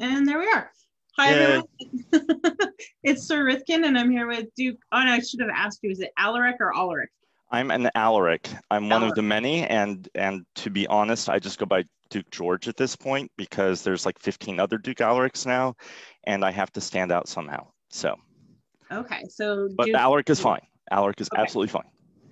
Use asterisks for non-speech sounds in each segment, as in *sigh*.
And there we are. Hi, Yay. everyone. *laughs* it's Sir Rithkin, and I'm here with Duke. Oh, no, I should have asked you, is it Alaric or Alaric? I'm an Alaric. I'm one of the many, and and to be honest, I just go by Duke George at this point because there's like 15 other Duke Alarics now, and I have to stand out somehow. So, Okay, so but Duke, Alaric is fine. Alaric is Okay. absolutely fine.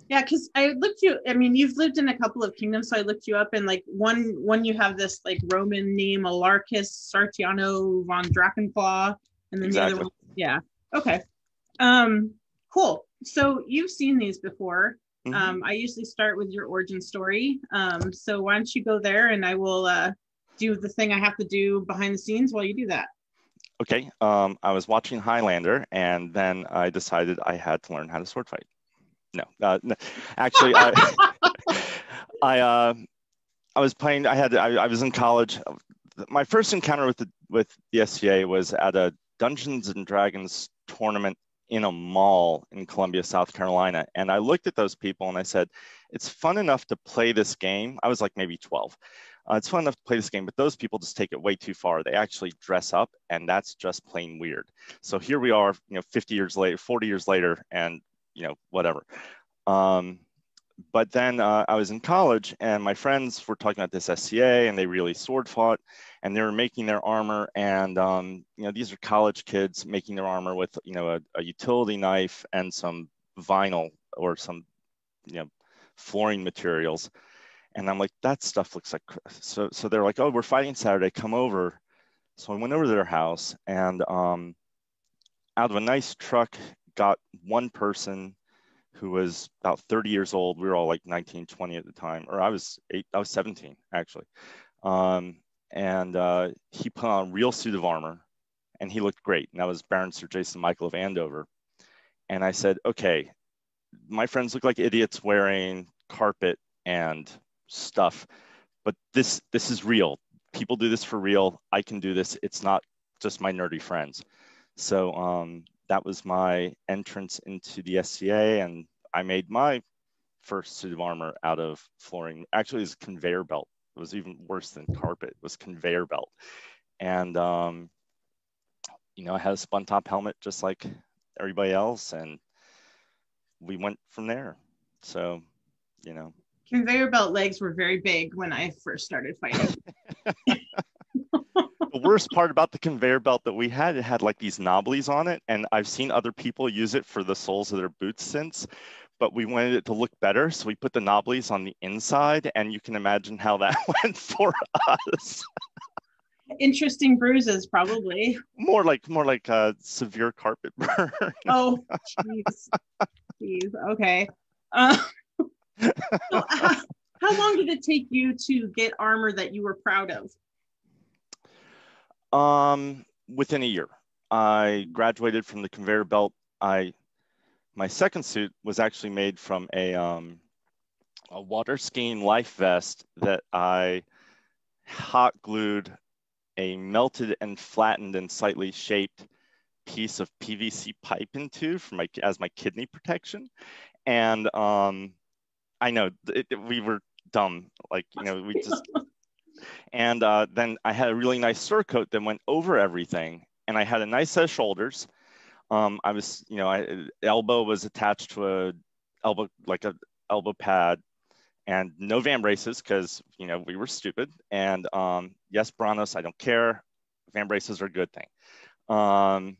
Yeah, because I looked you. I mean, you've lived in a couple of kingdoms, so I looked you up, and like one, one you have this like Roman name, Alarcus Sartiano von Drakenclaw, and then the other one, yeah. Okay, um, cool. So you've seen these before. Mhm. Um, I usually start with your origin story. Um, so why don't you go there, and I will uh, do the thing I have to do behind the scenes while you do that. Okay. Um, I was watching Highlander, and then I decided I had to learn how to sword fight. No, uh, no. actually, I, *laughs* I, uh, I was playing. I had. I, I was in college. My first encounter with the with the SCA was at a Dungeons and Dragons tournament in a mall in Columbia, South Carolina, and I looked at those people and I said, "It's fun enough to play this game." I was like maybe twelve. Uh, it's fun enough to play this game, but those people just take it way too far. They actually dress up, and that's just plain weird. So here we are, you know, 50 years later, 40 years later, and you know, whatever. Um, but then uh, I was in college, and my friends were talking about this SCA, and they really sword fought, and they were making their armor. And um, you know, these are college kids making their armor with you know a, a utility knife and some vinyl or some you know flooring materials. And I'm like, that stuff looks like cr-" so. So they're like, oh, we're fighting Saturday. Come over. So I went over to their house, and um, out of a nice truck, got one person who was about 30 years old. We were all like 19, 20 at the time, or I was eight, I was 17 actually. Um, and uh, he put on a real suit of armor and he looked great. And that was Baron Sir Jason Michael of Andover. And I said, okay, my friends look like idiots wearing carpet and stuff, but this this is real. People do this for real. I can do this. It's not just my nerdy friends. So um, that was my entrance into the SCA, and I made my first suit of armor out of flooring. Actually, it's a conveyor belt. It was even worse than carpet. It was conveyor belt, and um, you know, I had a spun top helmet just like everybody else, and we went from there. So, you know, Conveyor belt legs were very big when I first started fighting. *laughs* the worst part about the conveyor belt that we had, it had like these knobblies on it, and I've seen other people use it for the soles of their boots since. But we wanted it to look better, so we put the knobblies on the inside, and you can imagine how that *laughs* went for us. Interesting bruises, probably. more like more like a severe carpet *laughs* burn. Oh, jeez. Jeez. Okay. Uh, *laughs* so, how, how long did it take you to get armor that you were proud of? Um, within a year, I graduated from the conveyor belt. I my second suit was actually made from a um, a water skiing life vest that I hot glued a melted and flattened and slightly shaped piece of PVC pipe into for my as my kidney protection. And um, I know it, it- we were dumb, like you know we just *laughs* and uh, then I had a really nice surcoat that went over everything, and I had a nice set of shoulders. Um, I was, you know, I, elbow was attached to a elbow like a elbow pad, and no vambraces because you know we were stupid. And um, yes, Branos, I don't care. Vambraces are a good thing. Um,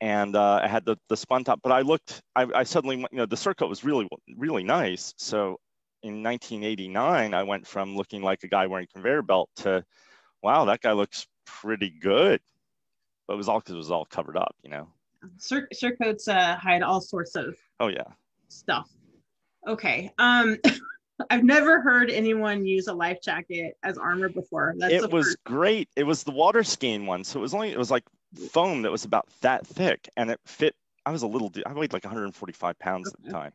and uh, I had the the spun top, but I looked. I, I suddenly, you know, the surcoat was really really nice. So in 1989, I went from looking like a guy wearing a conveyor belt to, wow, that guy looks pretty good. But it was all because it was all covered up, you know. Sur- surcoats uh, hide all sorts of Oh yeah, stuff. Okay. Um, *laughs* I've never heard anyone use a life jacket as armor before. That's it was first. great. It was the water skiing one, so it was only it was like foam that was about that thick, and it fit. I was a little. I weighed like 145 pounds at the time,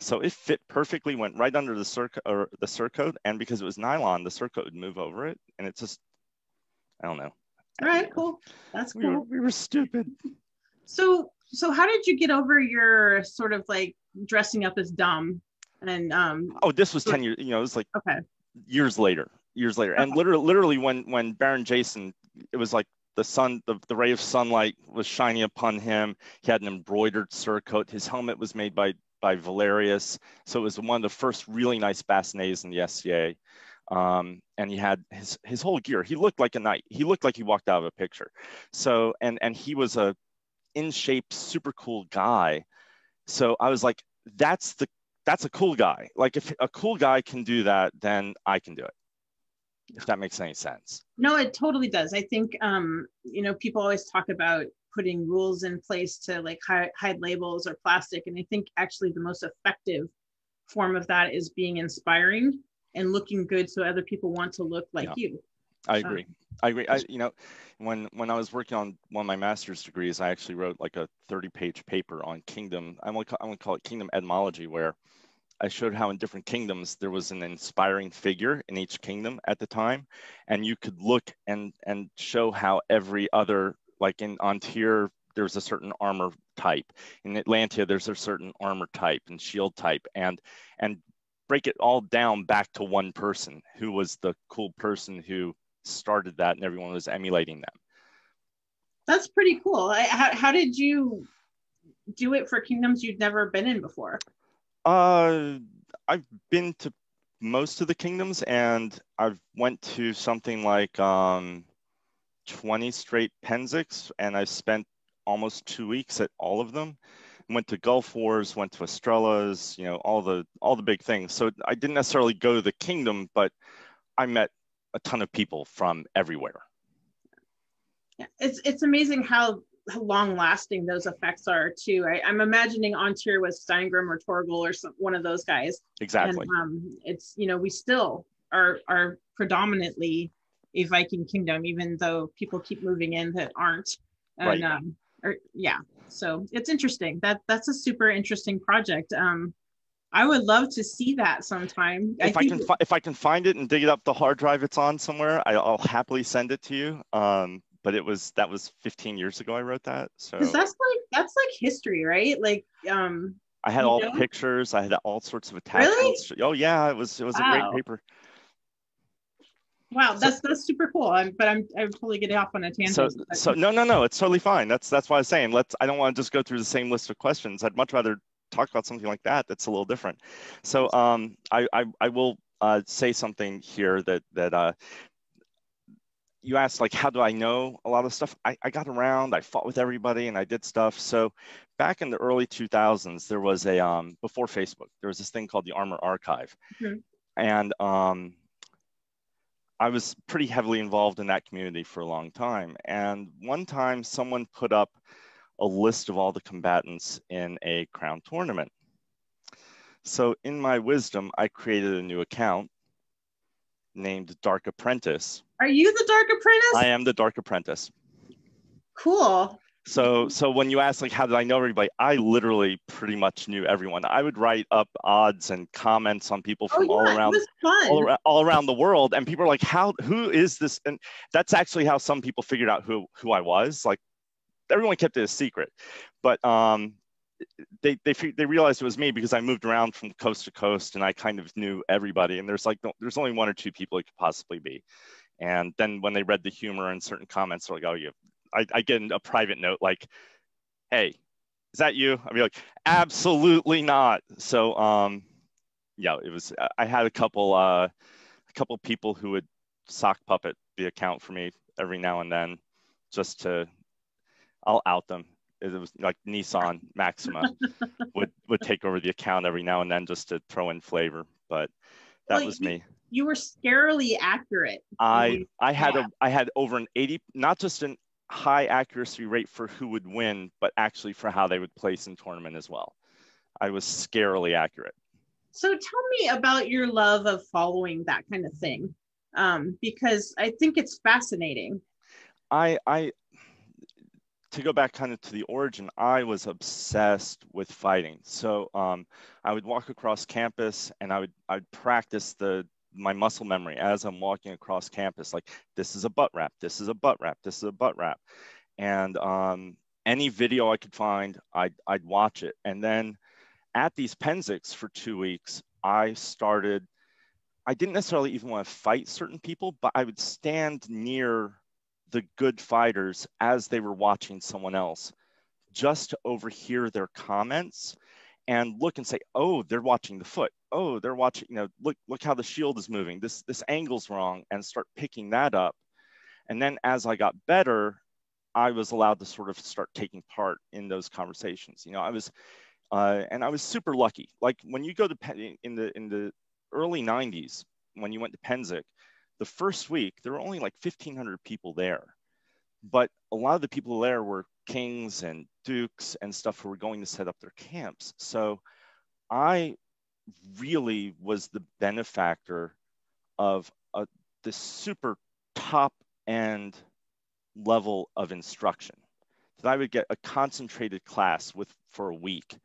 so it fit perfectly. Went right under the surcoat or the surcoat, and because it was nylon, the surcoat would move over it, and it just. I don't know. All right, cool. That's We were, cool. we were stupid. So, so how did you get over your sort of like dressing up as dumb? And um, Oh, this was 10 years, you know, it was like okay, years later, years later. And literally, literally when, when Baron Jason, it was like the sun, the, the ray of sunlight was shining upon him. He had an embroidered surcoat. His helmet was made by by Valerius, so it was one of the first really nice bascinets in the SCA. Um, and he had his his whole gear. He looked like a knight. He looked like he walked out of a picture. So and and he was a in shape, super cool guy. So I was like, that's the that's a cool guy. Like if a cool guy can do that, then I can do it. If that makes any sense. No, it totally does. I think um, you know, people always talk about putting rules in place to like hide, hide labels or plastic. And I think actually the most effective form of that is being inspiring and looking good so other people want to look like yeah. you. I agree. Um, I agree. I, you know, when when I was working on one of my master's degrees, I actually wrote like a 30-page paper on kingdom. I'm gonna, I'm gonna call it kingdom etymology, where I showed how in different kingdoms there was an inspiring figure in each kingdom at the time, and you could look and and show how every other like in An Tir there's a certain armor type in Atlantia there's a certain armor type and shield type and and break it all down back to one person who was the cool person who started that and everyone was emulating them. That's pretty cool. How, how did you do it for kingdoms you'd never been in before? Uh, I've been to most of the kingdoms and I've went to something like um, 20 straight Pennsics and I spent almost two weeks at all of them went to Gulf Wars, went to Estrella's, you know, all the all the big things. So I didn't necessarily go to the kingdom, but I met a ton of people from everywhere. Yeah, it's it's amazing how, how long lasting those effects are too. I, am imagining An Tir with Steingrim or Torgal or some, one of those guys. Exactly. And, um, it's you know we still are are predominantly a Viking kingdom, even though people keep moving in that aren't. And right. um, or yeah, so it's interesting. That that's a super interesting project. Um, I would love to see that sometime. If I, I can, fi- if I can find it and dig it up the hard drive it's on somewhere, I, will happily send it to you. Um, but it was that was 15 years ago I wrote that. So that's like that's like history, right? Like um. I had all know? the pictures. I had all sorts of attachments. Really? Oh yeah, it was it was wow. a great paper. Wow, that's that's super cool. I'm, but I'm I'm totally getting off on a tangent. So so no no no, it's totally fine. That's that's why I was saying let's. I don't want to just go through the same list of questions. I'd much rather talk about something like that. That's a little different. So um, I I, I will uh, say something here that that uh, you asked like how do I know a lot of stuff? I, I got around, I fought with everybody, and I did stuff. So back in the early 2000s, there was a um, before Facebook, there was this thing called the Armor Archive, mm-hmm. and um, I was pretty heavily involved in that community for a long time. And one time someone put up a list of all the combatants in a crown tournament. So in my wisdom, I created a new account named Dark Apprentice. Are you the Dark Apprentice? I am the Dark Apprentice. Cool. So so when you ask like how did I know everybody, I literally pretty much knew everyone. I would write up odds and comments on people from oh, yeah, all around all around all around the world, and people are like, "How? Who is this?" And that's actually how some people figured out who who I was. Like everyone kept it a secret, but um, they they they realized it was me because I moved around from coast to coast, and I kind of knew everybody. And there's like there's only one or two people it could possibly be. And then when they read the humor and certain comments, they're like, "Oh, you I, I get a private note like, "Hey, is that you?" I'd be like, "Absolutely not." So, um, yeah, it was. I had a couple, uh, a couple people who would sock puppet the account for me every now and then, just to. I'll out them. It was like Nissan Maxima *laughs* would would take over the account every now and then just to throw in flavor, but that well, was me you were scarily accurate. I I had yeah. a I had over an 80 not just an high accuracy rate for who would win, but actually for how they would place in tournament as well. I was scarily accurate. So tell me about your love of following that kind of thing, um, because I think it's fascinating. I, I, to go back kind of to the origin, I was obsessed with fighting. So um, I would walk across campus and I would I'd practice the my muscle memory as I'm walking across campus. Like this is a butt wrap, this is a butt wrap, this is a butt wrap, and um, any video I could find, I'd, I'd watch it. And then at these Pennsics for two weeks, I started. I didn't necessarily even want to fight certain people, but I would stand near the good fighters as they were watching someone else just to overhear their comments and look and say, oh, they're watching the foot. Oh, they're watching, you know, look, look how the shield is moving. This, this angle's wrong and start picking that up. And then as I got better, I was allowed to sort of start taking part in those conversations. You know, I was, uh, and I was super lucky. Like when you go to in the in the early '90s, when you went to Pennsic, the first week there were only like 1,500 people there, but a lot of the people there were kings and dukes and stuff who were going to set up their camps. So I really was the benefactor of a, this super top end level of instruction. That I would get a concentrated class with for a week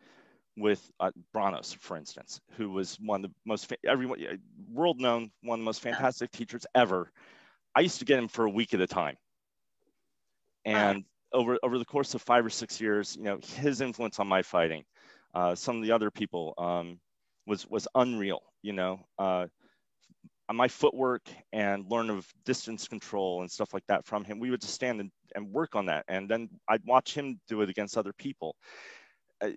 with uh, Branos, for instance, who was one of the most everyone world known, one of the most fantastic teachers ever. I used to get him for a week at a time, and over over the course of five or six years, you know, his influence on my fighting, uh, some of the other people, um, was was unreal. You know, uh, my footwork and learn of distance control and stuff like that from him. We would just stand and, and work on that, and then I'd watch him do it against other people. Uh,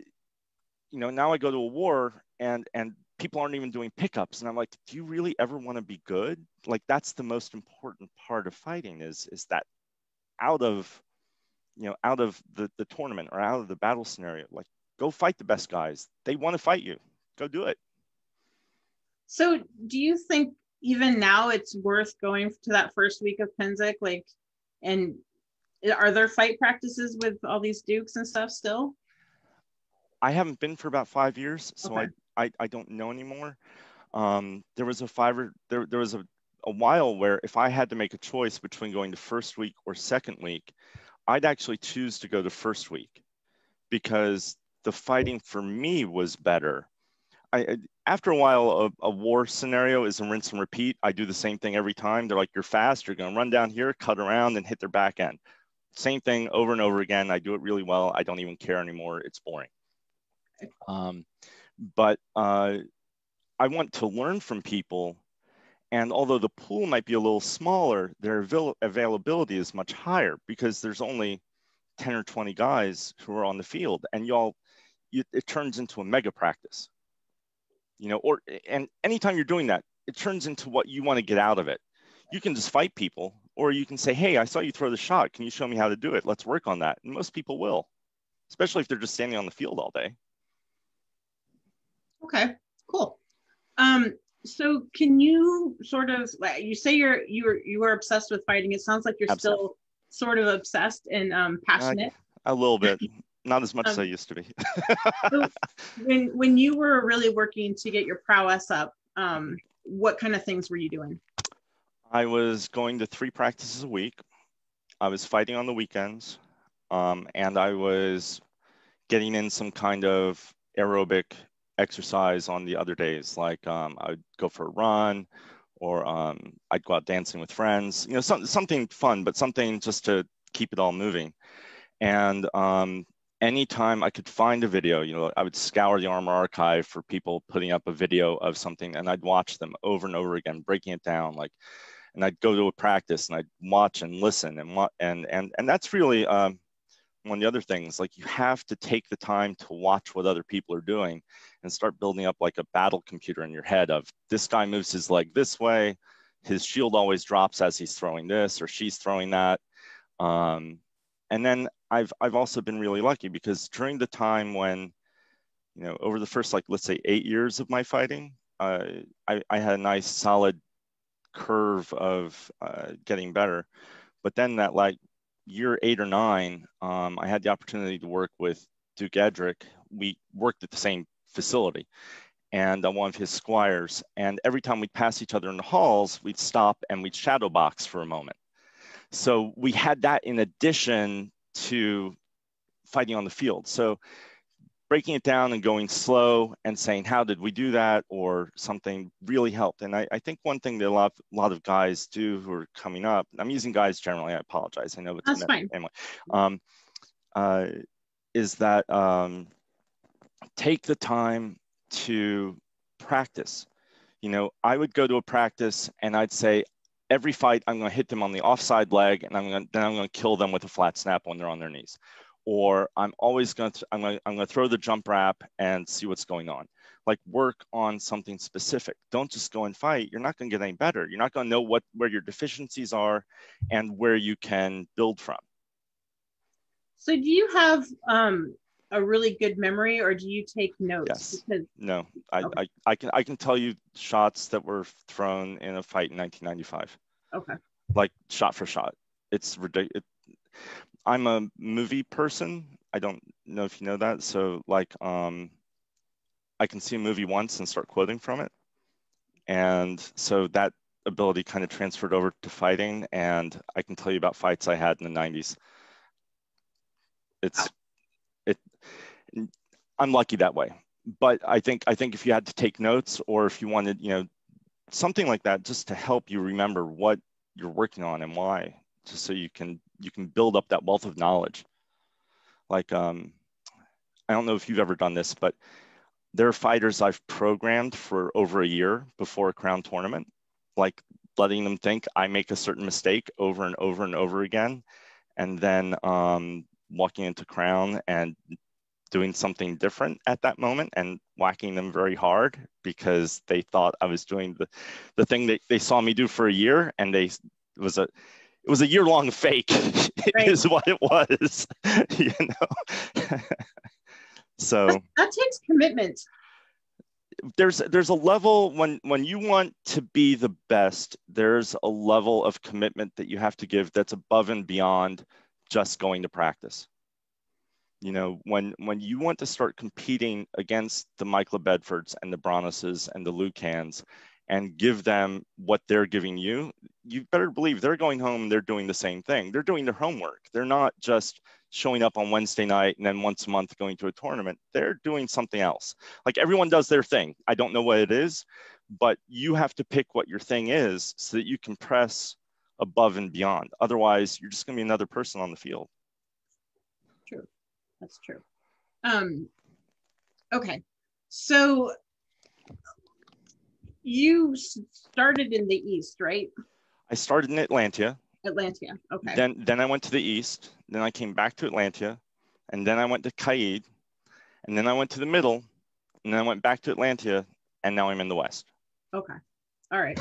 you know, now I go to a war and and people aren't even doing pickups, and I'm like, do you really ever want to be good? Like that's the most important part of fighting is is that out of you know out of the the tournament or out of the battle scenario, like go fight the best guys. They want to fight you. Go do it. So, do you think even now it's worth going to that first week of Pennsic? Like, and are there fight practices with all these dukes and stuff still? I haven't been for about five years, so okay. I, I, I don't know anymore. Um, there was a five or there, there was a, a while where if I had to make a choice between going to first week or second week, I'd actually choose to go to first week because the fighting for me was better I, after a while, a, a, war scenario is a rinse and repeat. I do the same thing every time. They're like, you're fast, you're going to run down here, cut around, and hit their back end. Same thing over and over again. I do it really well. I don't even care anymore. It's boring. Um, but uh, I want to learn from people. And although the pool might be a little smaller, their avail- availability is much higher because there's only 10 or 20 guys who are on the field. And y'all, it turns into a mega practice you know, or and anytime you're doing that, it turns into what you want to get out of it. You can just fight people, or you can say, "Hey, I saw you throw the shot. Can you show me how to do it? Let's work on that." And most people will, especially if they're just standing on the field all day. Okay, cool. Um, so can you sort of you say you're you're you were obsessed with fighting? It sounds like you're Absolutely. still sort of obsessed and um, passionate. Uh, a little bit. Not as much um, as I um, used to be. so *laughs* when when you were really working to get your prowess up, um, what kind of things were you doing? I was going to three practices a week. I was fighting on the weekends, um, and I was getting in some kind of aerobic exercise on the other days. Like um, I would go for a run, or um, I'd go out dancing with friends. You know, some, something fun, but something just to keep it all moving. And um, anytime I could find a video, you know, I would scour the Armor archive for people putting up a video of something and I'd watch them over and over again, breaking it down like, and I'd go to a practice and I'd watch and listen and what, and and and that's really um, one of the other things. Like you have to take the time to watch what other people are doing and start building up like a battle computer in your head of this guy moves his leg this way, his shield always drops as he's throwing this or she's throwing that. Um, and then I've I've also been really lucky because during the time when, you know, over the first like let's say eight years of my fighting, uh, I I had a nice solid curve of uh, getting better, but then that like year eight or nine, um, I had the opportunity to work with Duke Edric. We worked at the same facility, and uh, one of his squires. And every time we'd pass each other in the halls, we'd stop and we'd shadow box for a moment. So we had that in addition to fighting on the field. So breaking it down and going slow and saying, how did we do that? Or something really helped. And I, I think one thing that a lot, a lot of guys do who are coming up, I'm using guys generally, I apologize. I know it's That's fine. anyway, um, uh, is that um, take the time to practice. You know, I would go to a practice and I'd say, every fight I'm going to hit them on the offside leg, and I'm going then I'm going to kill them with a flat snap when they're on their knees. Or I'm always going to I'm going to, I'm going to throw the jump wrap and see what's going on. Like work on something specific. Don't just go and fight. You're not going to get any better. You're not going to know what where your deficiencies are and where you can build from. So do you have um, a really good memory or do you take notes? Yes. Because... No, I, okay. I, I can I can tell you shots that were thrown in a fight in 1995. Okay. Like shot for shot. It's ridiculous. I'm a movie person. I don't know if you know that. So like um I can see a movie once and start quoting from it. And so that ability kind of transferred over to fighting and I can tell you about fights I had in the 90s. It's it I'm lucky that way. But I think I think if you had to take notes or if you wanted, you know, something like that just to help you remember what you're working on and why, just so you can you can build up that wealth of knowledge. Like um I don't know if you've ever done this, but there are fighters I've programmed for over a year before a crown tournament, like letting them think I make a certain mistake over and over and over again. And then um, walking into Crown and doing something different at that moment and whacking them very hard because they thought I was doing the, the thing that they saw me do for a year and they it was a it was a year long fake *laughs* right. is what it was *laughs* you know *laughs* so that, that takes commitment there's there's a level when when you want to be the best there's a level of commitment that you have to give that's above and beyond just going to practice. You know, when when you want to start competing against the Michael Bedfords and the Bronises and the Lucans and give them what they're giving you, you better believe they're going home they're doing the same thing. They're doing their homework. They're not just showing up on Wednesday night and then once a month going to a tournament. They're doing something else. Like everyone does their thing. I don't know what it is, but you have to pick what your thing is so that you can press above and beyond. Otherwise, you're just going to be another person on the field. True. That's true. Um, okay. So you started in the East, right? I started in Atlantia. Atlantia. Okay. Then, then I went to the East. Then I came back to Atlantia. And then I went to Caid. And then I went to the middle. And then I went back to Atlantia. And now I'm in the West. Okay. All right.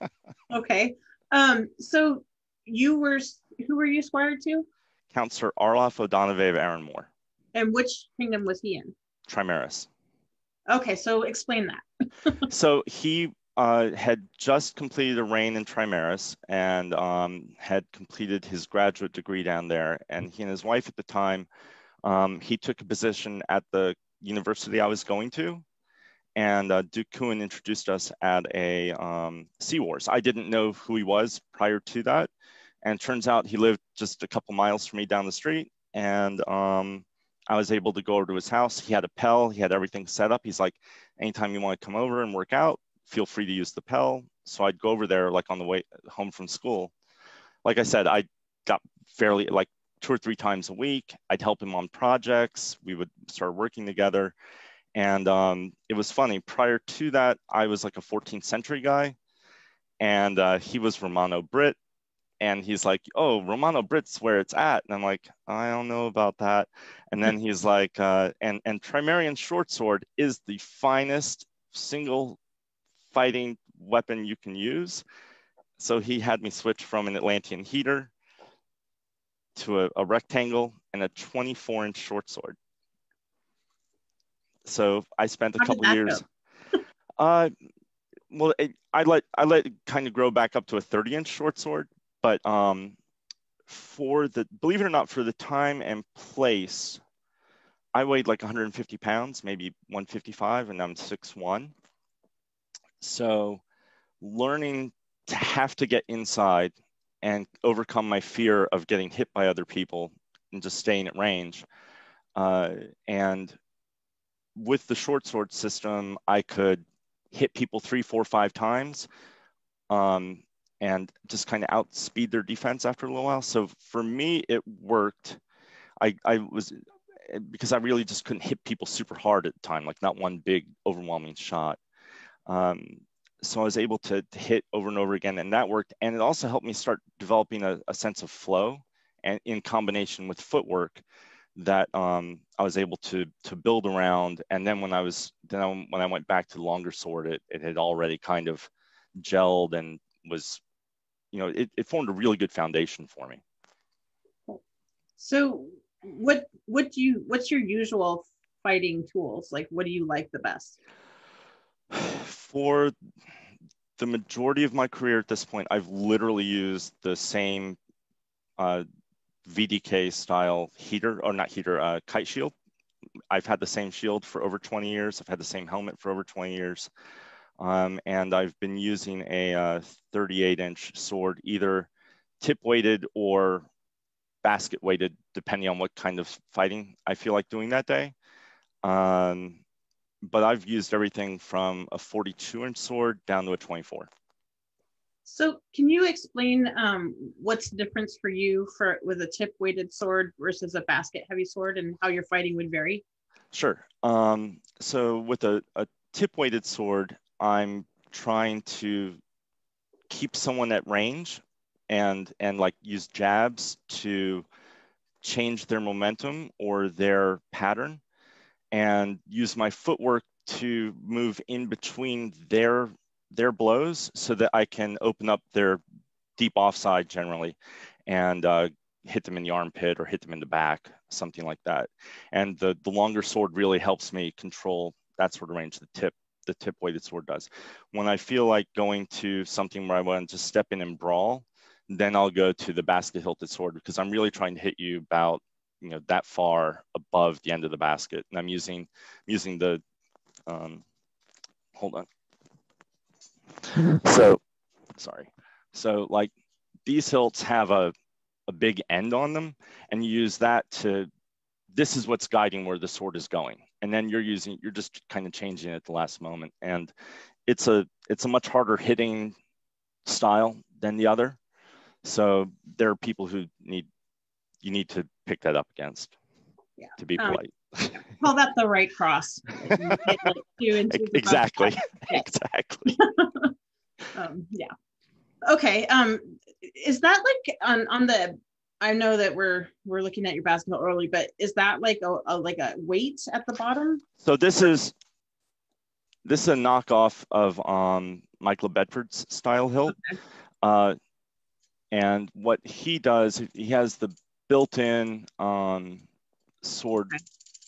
*laughs* okay. Um, so you were who were you squired to? Councillor Arlof O'Donoghue of Aaronmore. And which kingdom was he in? Trimaris. Okay, so explain that. *laughs* so he uh, had just completed a reign in Trimaris and um, had completed his graduate degree down there. And he and his wife at the time, um, he took a position at the university I was going to and uh, Duke Kuhn introduced us at a um, Sea Wars. I didn't know who he was prior to that, and turns out he lived just a couple miles from me down the street, and um, I was able to go over to his house. He had a Pell, he had everything set up. He's like, anytime you want to come over and work out, feel free to use the Pell. So I'd go over there like on the way home from school. Like I said, I got fairly like two or three times a week. I'd help him on projects. We would start working together and um, it was funny. Prior to that, I was like a 14th century guy, and uh, he was Romano Brit. And he's like, "Oh, Romano Brit's where it's at," and I'm like, "I don't know about that." And then *laughs* he's like, uh, "And and Trimarian short sword is the finest single fighting weapon you can use." So he had me switch from an Atlantean heater to a, a rectangle and a 24 inch short sword. So I spent a How couple years. *laughs* uh, well, it, I let I let it kind of grow back up to a 30 inch short sword, but um, for the believe it or not, for the time and place, I weighed like 150 pounds, maybe 155, and I'm 6'1. So learning to have to get inside and overcome my fear of getting hit by other people and just staying at range. Uh, and with the short sword system, I could hit people three, four, five times um, and just kind of outspeed their defense after a little while. So for me, it worked. I, I was because I really just couldn't hit people super hard at the time, like not one big overwhelming shot. Um, so I was able to, to, hit over and over again, and that worked. And it also helped me start developing a, a sense of flow, and in combination with footwork, that um, I was able to to build around. And then when I was then I, when I went back to longer sword, it it had already kind of gelled and was, you know, it, it formed a really good foundation for me. So what what do you what's your usual fighting tools? Like what do you like the best? For the majority of my career at this point, I've literally used the same uh, VDK style heater, or not heater, uh, kite shield. I've had the same shield for over 20 years. I've had the same helmet for over 20 years. Um, and I've been using a uh, 38 inch sword, either tip weighted or basket weighted, depending on what kind of fighting I feel like doing that day. Um, but I've used everything from a 42 inch sword down to a 24. So can you explain um, what's the difference for you for with a tip weighted sword versus a basket heavy sword and how your fighting would vary? Sure. Um, so with a, a tip weighted sword, I'm trying to keep someone at range and and like use jabs to change their momentum or their pattern and use my footwork to move in between their their blows so that I can open up their deep offside generally and uh, hit them in the armpit or hit them in the back, something like that. And the, the longer sword really helps me control that sort of range, the tip, the tip way weighted sword does. When I feel like going to something where I want to step in and brawl, then I'll go to the basket hilted sword because I'm really trying to hit you about you know that far above the end of the basket, and I'm using I'm using the um, hold on. *laughs* so sorry. So like these hilts have a a big end on them, and you use that to this is what's guiding where the sword is going, and then you're using you're just kind of changing it at the last moment, and it's a it's a much harder hitting style than the other so there are people who need you need to pick that up against yeah. to be um, polite. Um, call that the right cross. *laughs* exactly. Exactly. *laughs* um, yeah. Okay. Um, is that like on on the? I know that we're we're looking at your basketball early, but is that like a, a like a weight at the bottom? So this is this is a knockoff of um Michael Bedford's style hilt. Okay. Uh, and what he does, he has the built-in um, sword,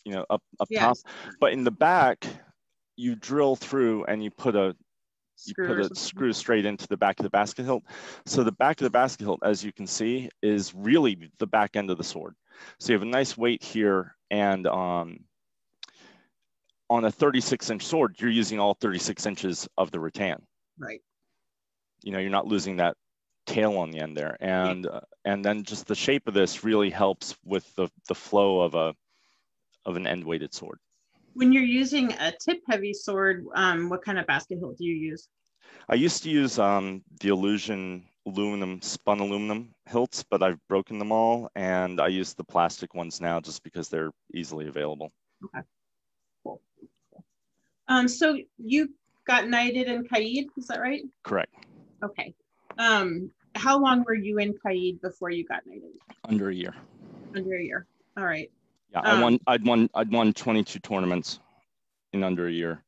you know, up up top. But in the back, you drill through and you put a you put a screw straight into the back of the basket hilt. So the back of the basket hilt, as you can see, is really the back end of the sword. So you have a nice weight here, and um, on a 36 inch sword, you're using all 36 inches of the rattan. Right. You know, you're not losing that tail on the end there and uh, and then just the shape of this really helps with the, the flow of a of an end weighted sword when you're using a tip heavy sword um, what kind of basket hilt do you use i used to use um, the illusion aluminum spun aluminum hilts but i've broken them all and i use the plastic ones now just because they're easily available okay cool, cool. Um, so you got knighted in Caid, is that right? Correct. Okay. Um, how long were you in Caid before you got knighted? Under a year. Under a year. All right. Yeah, um, I won. I'd won. I'd won 22 tournaments in under a year.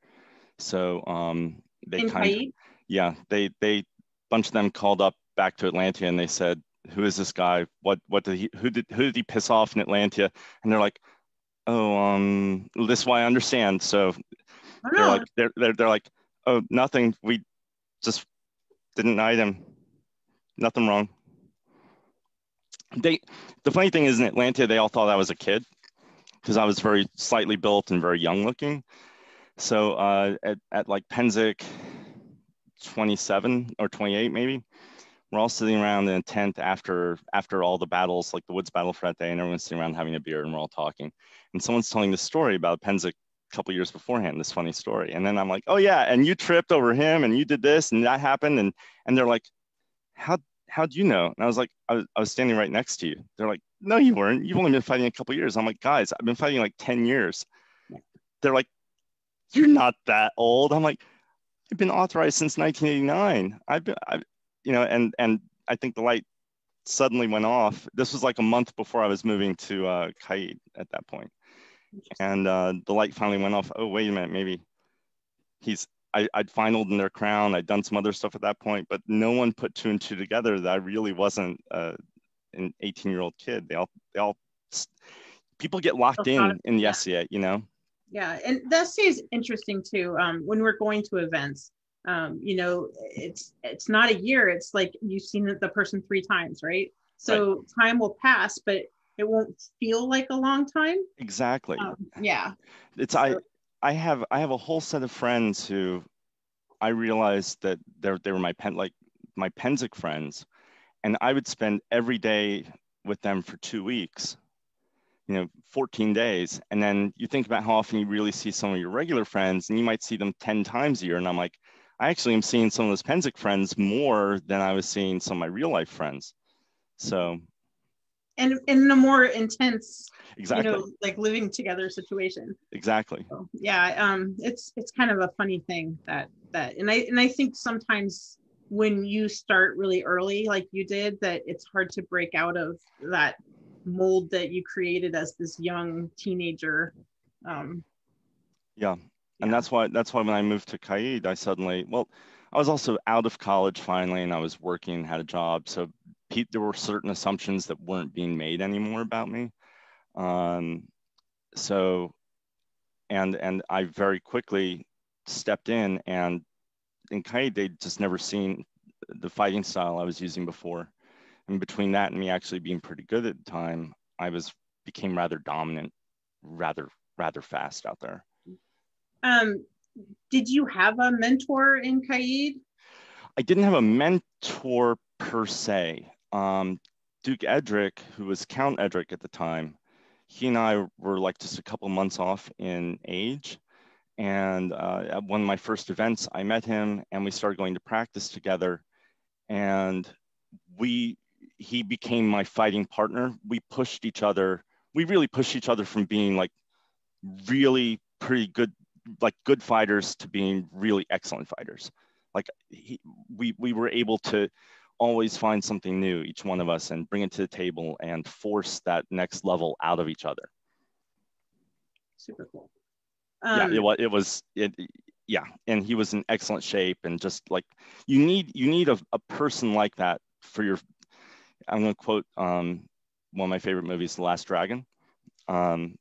So um, they kind of, yeah, they they bunch of them called up back to Atlantia and they said, "Who is this guy? What what did he? Who did who did he piss off in Atlantia?" And they're like, "Oh, um, this is why I understand." So they're like, they're, they're they're like, "Oh, nothing. We just didn't knight him." nothing wrong. They, the funny thing is in Atlantia, they all thought I was a kid because I was very slightly built and very young looking. So uh, at, at like Pennsic 27 or 28 maybe, we're all sitting around in a tent after after all the battles, like the woods battle for that day, and everyone's sitting around having a beer and we're all talking. And someone's telling the story about Pennsic a couple years beforehand, this funny story. And then I'm like, oh yeah, and you tripped over him and you did this and that happened. And and they're like, how how'd you know? And I was like, I was, I was standing right next to you. They're like, no, you weren't. You've only been fighting a couple years. I'm like, guys, I've been fighting like 10 years. They're like, you're not that old. I'm like, I've been authorized since 1989. I've been, I've, you know, and and I think the light suddenly went off. This was like a month before I was moving to uh, Caid at that point. And uh, the light finally went off. Oh, wait a minute, maybe he's, I, I'd finaled in their crown. I'd done some other stuff at that point, but no one put two and two together that I really wasn't uh, an 18 year old kid. They all, they all, people get locked in in the yeah. SCA, you know? Yeah. And the SCA is interesting too. Um, when we're going to events, um, you know it's it's not a year it's like you've seen the person three times right so right. time will pass but it won't feel like a long time exactly um, yeah it's i i have i have a whole set of friends who i realized that they're they were my pen like my Pennsic friends and i would spend every day with them for two weeks you know 14 days and then you think about how often you really see some of your regular friends and you might see them 10 times a year and i'm like I actually am seeing some of those Pennsic friends more than I was seeing some of my real life friends. So, and in a more intense, exactly, you know, like living together situation. Exactly. So, yeah, um, it's it's kind of a funny thing that that, and I and I think sometimes when you start really early, like you did, that it's hard to break out of that mold that you created as this young teenager. Um, yeah, and that's why that's why when I moved to Caid, I suddenly well, I was also out of college finally, and I was working, had a job, so there were certain assumptions that weren't being made anymore about me. Um, so, and and I very quickly stepped in, and in Caid, they'd just never seen the fighting style I was using before. And between that and me actually being pretty good at the time, I was became rather dominant, rather rather fast out there. Um, did you have a mentor in Caid? I didn't have a mentor per se. Um, Duke Edric, who was Count Edric at the time, he and I were like just a couple months off in age. And uh, at one of my first events, I met him and we started going to practice together. And we, he became my fighting partner. We pushed each other. We really pushed each other from being like really pretty good like good fighters to being really excellent fighters. Like he, we we were able to always find something new, each one of us, and bring it to the table and force that next level out of each other. Super cool. Um, yeah, it was it was it, yeah, and he was in excellent shape and just like you need you need a, a person like that for your. I'm going to quote um, one of my favorite movies, The Last Dragon. Um,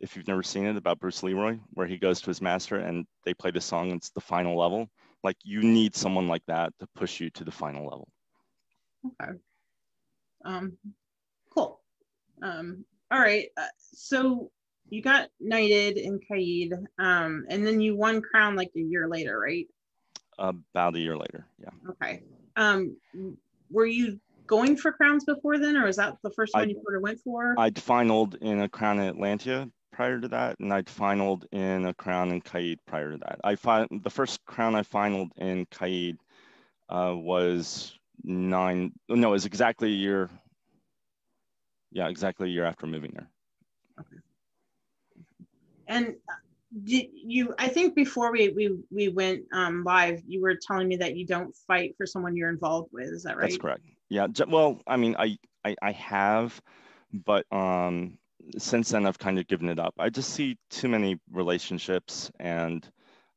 if you've never seen it about Bruce Leroy, where he goes to his master and they play the song, it's the final level. Like you need someone like that to push you to the final level. Okay. Um, cool. Um, all right. Uh, so you got knighted in Caid, um, and then you won crown like a year later, right? About a year later, yeah. Okay. Um, were you going for crowns before then, or was that the first one I, you sort of went for? I'd finaled in a crown in Atlantia prior to that, and I'd finaled in a crown in Caid prior to that. I fi- the first crown I finaled in Caid uh, was nine. No, it was exactly a year. Yeah, exactly a year after moving there. And uh, did you? I think before we we we went um, live, you were telling me that you don't fight for someone you're involved with. Is that right? That's correct. Yeah. Well, I mean, I I, I have, but um, since then, I've kind of given it up. I just see too many relationships and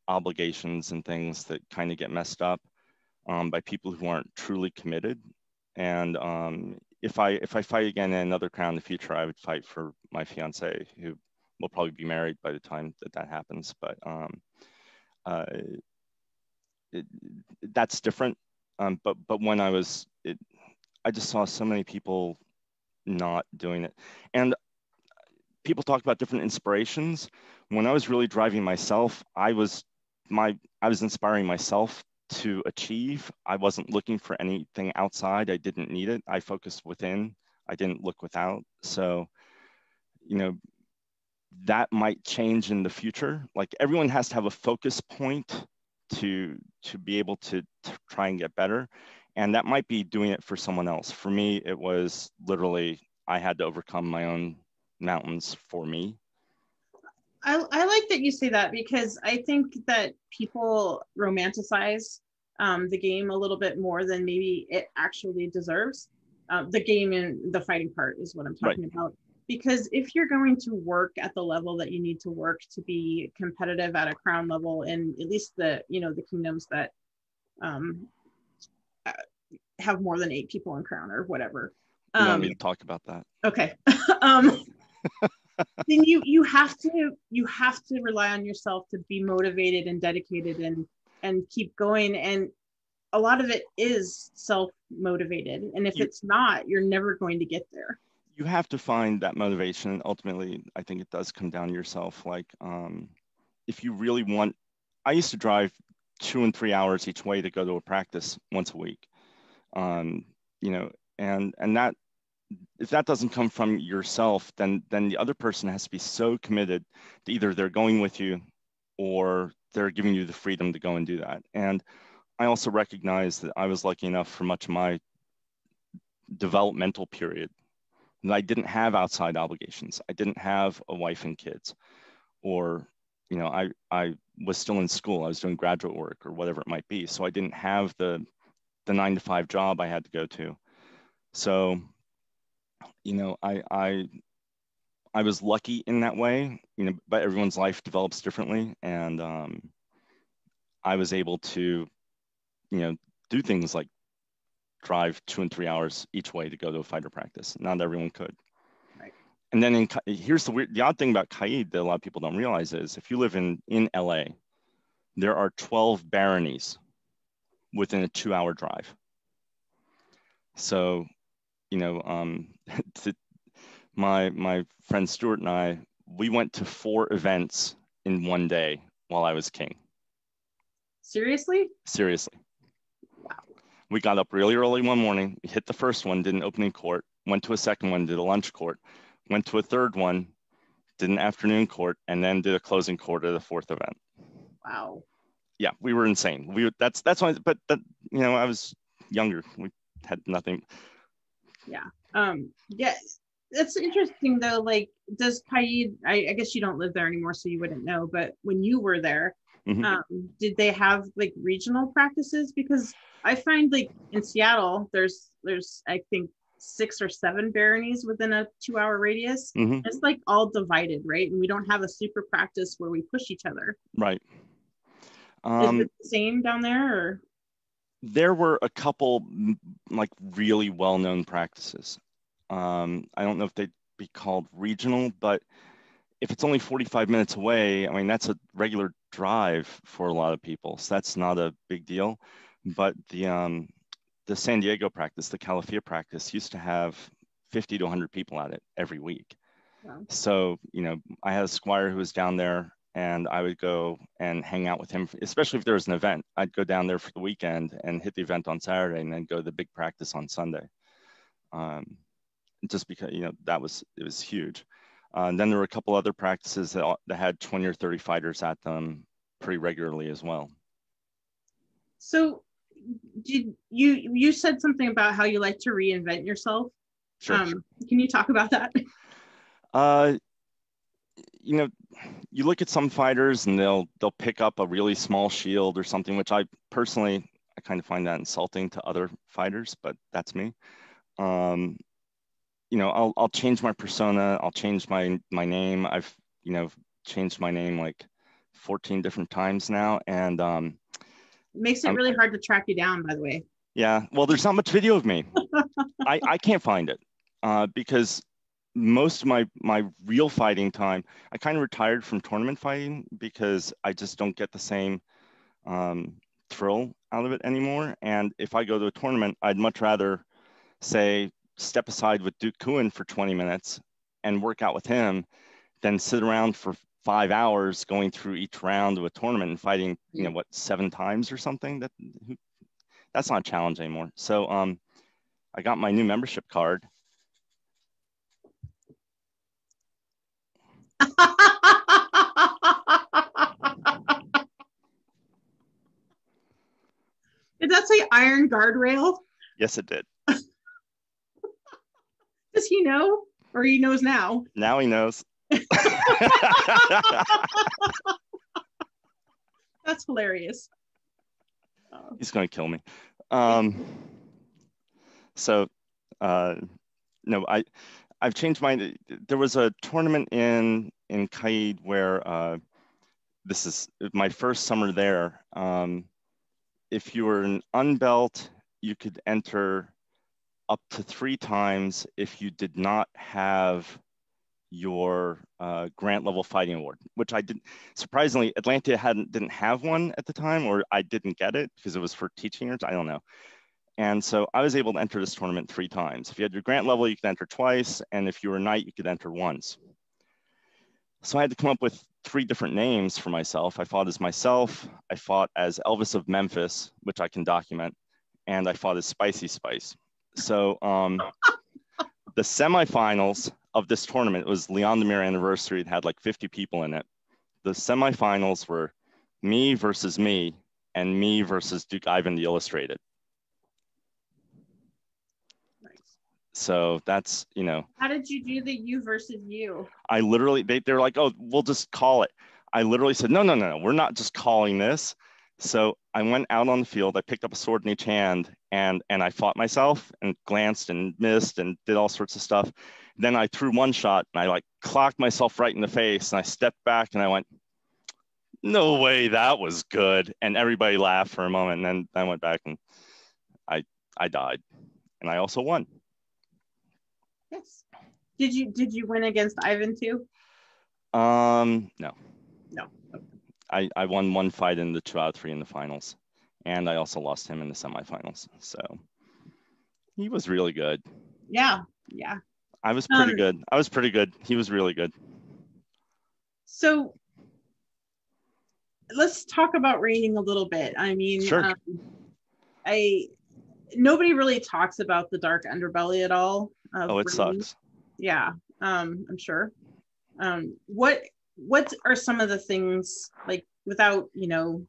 obligations and things that kind of get messed up um, by people who aren't truly committed. And um, if I if I fight again in another crown in the future, I would fight for my fiance, who will probably be married by the time that that happens. But um, uh, it, that's different. Um, but but when I was, it, I just saw so many people not doing it, and people talk about different inspirations. When I was really driving myself, I was my I was inspiring myself to achieve. I wasn't looking for anything outside. I didn't need it. I focused within. I didn't look without. So, you know, that might change in the future. Like everyone has to have a focus point to to be able to, to try and get better. And that might be doing it for someone else. For me, it was literally I had to overcome my own mountains for me. I, I like that you say that because I think that people romanticize um, the game a little bit more than maybe it actually deserves. Uh, the game and the fighting part is what I'm talking right. about. Because if you're going to work at the level that you need to work to be competitive at a crown level, in at least the you know the kingdoms that um, uh, have more than eight people in crown or whatever. Um, you want me to talk about that? Okay. *laughs* um, then you you have to you have to rely on yourself to be motivated and dedicated and and keep going and a lot of it is self motivated and if you, it's not you're never going to get there you have to find that motivation and ultimately i think it does come down to yourself like um, if you really want i used to drive two and three hours each way to go to a practice once a week um, you know and and that if that doesn't come from yourself, then then the other person has to be so committed to either they're going with you or they're giving you the freedom to go and do that. And I also recognize that I was lucky enough for much of my developmental period that I didn't have outside obligations. I didn't have a wife and kids, or you know, I I was still in school. I was doing graduate work or whatever it might be. So I didn't have the the nine to five job I had to go to. So you know, I, I, I was lucky in that way, you know, but everyone's life develops differently. And um, I was able to, you know, do things like drive two and three hours each way to go to a fighter practice. Not everyone could. Right. And then in, here's the weird, the odd thing about Caid that a lot of people don't realize is if you live in, in LA, there are 12 baronies within a two hour drive. So you know, um, *laughs* to, my my friend Stuart and I, we went to four events in one day while I was king. Seriously? Seriously. We got up really early one morning, We hit the first one, did an opening court, went to a second one, did a lunch court, went to a third one, did an afternoon court, and then did a closing court at the fourth event. Wow. Yeah, we were insane. We that's that's why, but that you know, I was younger. We had nothing yeah um yeah that's interesting though like does Caid I, I, guess you don't live there anymore so you wouldn't know but when you were there mm-hmm. um, did they have like regional practices because i find like in seattle there's there's i think six or seven baronies within a two hour radius mm-hmm. it's like all divided right and we don't have a super practice where we push each other right um, is it the same down there or there were a couple like really well-known practices. Um, I don't know if they'd be called regional, but if it's only 45 minutes away, I mean, that's a regular drive for a lot of people. So that's not a big deal. But the, um, the San Diego practice, the Calafia practice used to have 50 to 100 people at it every week. Wow. So, you know, I had a squire who was down there and I would go and hang out with him, especially if there was an event. I'd go down there for the weekend and hit the event on Saturday and then go to the big practice on Sunday. Um, just because, you know, that was, it was huge. Uh, and then there were a couple other practices that, that had 20 or 30 fighters at them pretty regularly as well. So did you, you said something about how you like to reinvent yourself. Sure. Um, can you talk about that? *laughs* Uh, you know, you look at some fighters and they'll they'll pick up a really small shield or something, which I personally I kind of find that insulting to other fighters, but that's me. Um, you know, I'll I'll change my persona, I'll change my my name. I've you know changed my name like 14 different times now, and um, makes it I'm, really hard to track you down. By the way. Yeah, well, there's not much video of me. *laughs* I I can't find it uh, because most of my my real fighting time, I kind of retired from tournament fighting because I just don't get the same um, thrill out of it anymore. And if I go to a tournament, I'd much rather say step aside with Duke Kuin for 20 minutes and work out with him than sit around for five hours going through each round of a tournament and fighting, you know, what seven times or something. That that's not a challenge anymore. So um, I got my new membership card *laughs* did that say iron guardrail? Yes, it did. *laughs* Does he know? Or he knows now? Now he knows. *laughs* That's hilarious. Oh. He's going to kill me. Um, so, uh, no, I, I've changed my. There was a tournament in in Caid where uh, this is my first summer there. Um, if you were an unbelt, you could enter up to three times if you did not have your uh, grant level fighting award, which I didn't. Surprisingly, Atlantia hadn't didn't have one at the time, or I didn't get it because it was for teaching. I don't know. And so I was able to enter this tournament three times. If you had your grant level, you could enter twice, and if you were a knight, you could enter once. So I had to come up with three different names for myself. I fought as myself, I fought as Elvis of Memphis, which I can document, and I fought as Spicy Spice. So um, the semifinals of this tournament it was Lyondemere anniversary. It had like 50 people in it. The semifinals were me versus me and me versus Duke Ivan the Illustrated. Nice. So that's, you know. How did you do the you versus you? I literally, they, they're like, oh, we'll just call it. I literally said, no, no, no, no, we're not just calling this. So I went out on the field, I picked up a sword in each hand and, and I fought myself and glanced and missed and did all sorts of stuff. Then I threw one shot and I like clocked myself right in the face and I stepped back and I went, no way that was good. And everybody laughed for a moment. And then I went back and I, I died and I also won. Yes. Did you did you win against Ivan too? Um, no. No. Okay. I, I won one fight in the two out of three in the finals, and I also lost him in the semifinals. So he was really good. Yeah, yeah. I was pretty um, good. I was pretty good. He was really good. So let's talk about reigning a little bit. I mean, sure. Um, I nobody really talks about the dark underbelly at all. Oh, it sucks. Yeah, um, I'm sure. Um, what what are some of the things like without you know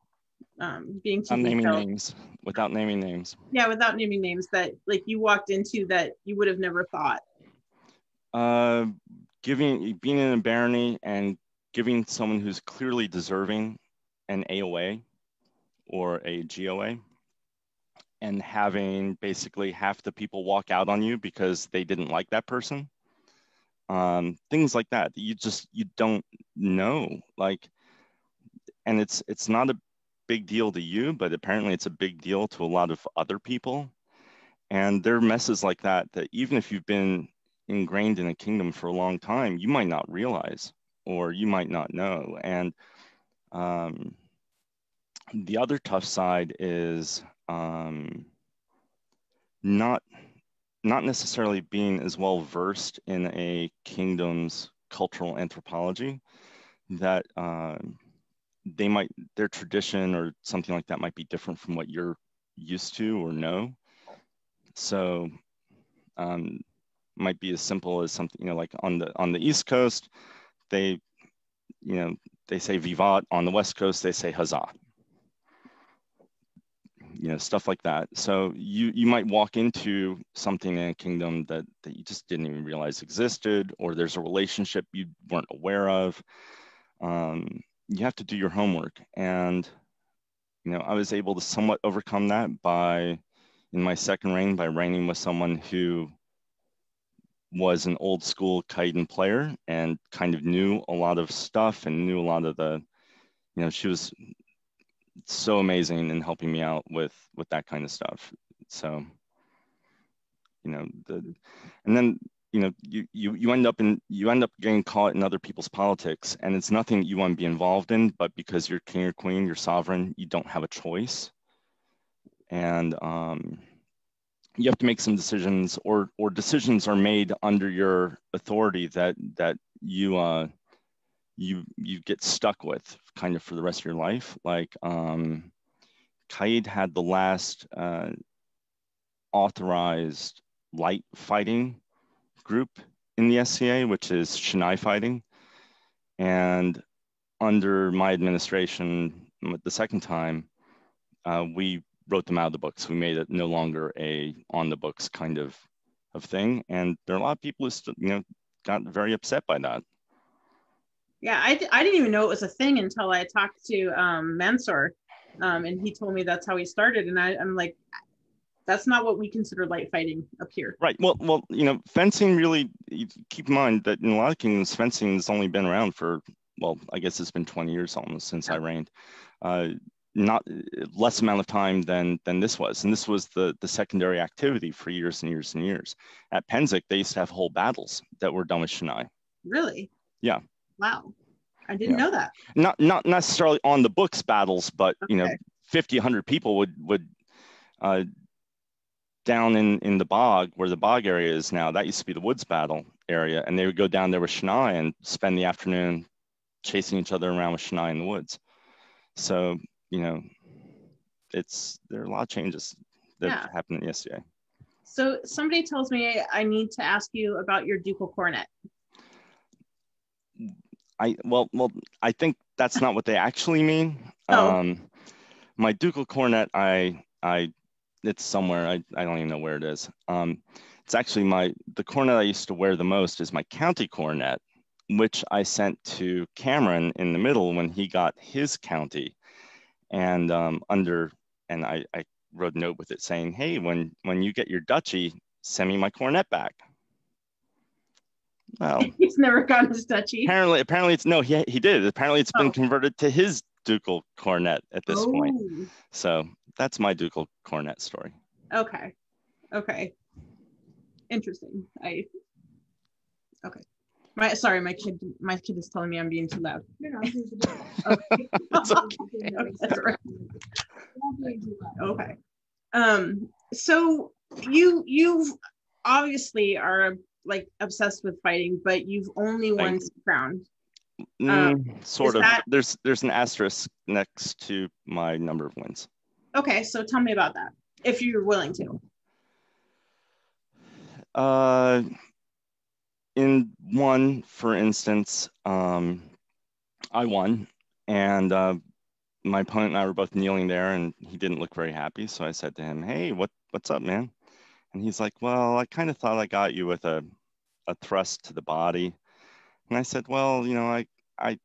um, being too naming names without naming names? Yeah, without naming names that like you walked into that you would have never thought. Uh, giving being in a barony and giving someone who's clearly deserving an AOA or a GOA and having basically half the people walk out on you because they didn't like that person. Um, things like that you just you don't know like and it's it's not a big deal to you but apparently it's a big deal to a lot of other people. And there are messes like that that even if you've been ingrained in a kingdom for a long time you might not realize or you might not know. And um, the other tough side is um, not not necessarily being as well versed in a kingdom's cultural anthropology that uh, they might their tradition or something like that might be different from what you're used to or know. So um, might be as simple as something you know like on the on the east coast they you know they say vivat on the west coast they say huzzah. You know stuff like that. So you you might walk into something in a kingdom that that you just didn't even realize existed or there's a relationship you weren't aware of. Um, you have to do your homework. And you know i was able to somewhat overcome that by in my second reign by reigning with someone who was an old school Caidan player and kind of knew a lot of stuff and knew a lot of the you know she was so amazing in helping me out with with that kind of stuff. So, you know, the and then you know you you you end up in you end up getting caught in other people's politics, and it's nothing you want to be involved in, but because you're king or queen, you're sovereign, you don't have a choice, and um, you have to make some decisions, or or decisions are made under your authority that that you uh you you get stuck with kind of for the rest of your life. Like um, Caid had the last uh, authorized light fighting group in the SCA, which is Shinai fighting. And under my administration, the second time, uh, we wrote them out of the books. We made it no longer a on the books kind of of thing. And there are a lot of people who, you know, got very upset by that. Yeah, I, I didn't even know it was a thing until I talked to um, Mansour, um, and he told me that's how he started. And I, I'm like, that's not what we consider light fighting up here. Right. Well, well, you know, fencing really. keep in mind that in a lot of kingdoms, fencing has only been around for well, I guess it's been 20 years almost since I reigned. Uh, not less amount of time than than this was, and this was the the secondary activity for years and years and years. At Pennsic, they used to have whole battles that were done with Shinai. Really? Yeah. Wow. I didn't yeah. know that. Not not necessarily on the books battles, but okay. you know, 50, 100 people would would uh, down in in the bog where the bog area is now. That used to be the woods battle area, and they would go down there with Shinai and spend the afternoon chasing each other around with Shinai in the woods. So, you know, it's there are a lot of changes that yeah. happened yesterday. So somebody tells me I need to ask you about your ducal cornet. I well well I think that's not what they actually mean. Oh. Um, my ducal cornet I I it's somewhere I, I don't even know where it is. Um, it's actually my the cornet I used to wear the most is my county cornet which I sent to Cameron in the middle when he got his county. And um, under, and I, I wrote a note with it saying, hey, when, when you get your duchy, send me my cornet back. Well, *laughs* he's never gotten his duchy. Apparently, apparently it's no, he, he did. Apparently, it's been oh. converted to his ducal cornet at this oh. point. So that's my ducal cornet story. Okay. Okay. Interesting. I okay. My sorry, my kid my kid is telling me I'm being too loud. okay. okay. okay. Um so you you obviously are like obsessed with fighting, but you've only won crown. Mm, um, sort of. That... There's there's an asterisk next to my number of wins. Okay, so tell me about that, if you're willing to. Uh, in one, for instance, um, I won, and uh, my opponent and I were both kneeling there, and he didn't look very happy. So I said to him, "Hey, what what's up, man?" And he's like, "Well, I kind of thought I got you with a a thrust to the body." And I said, "Well, you know, I I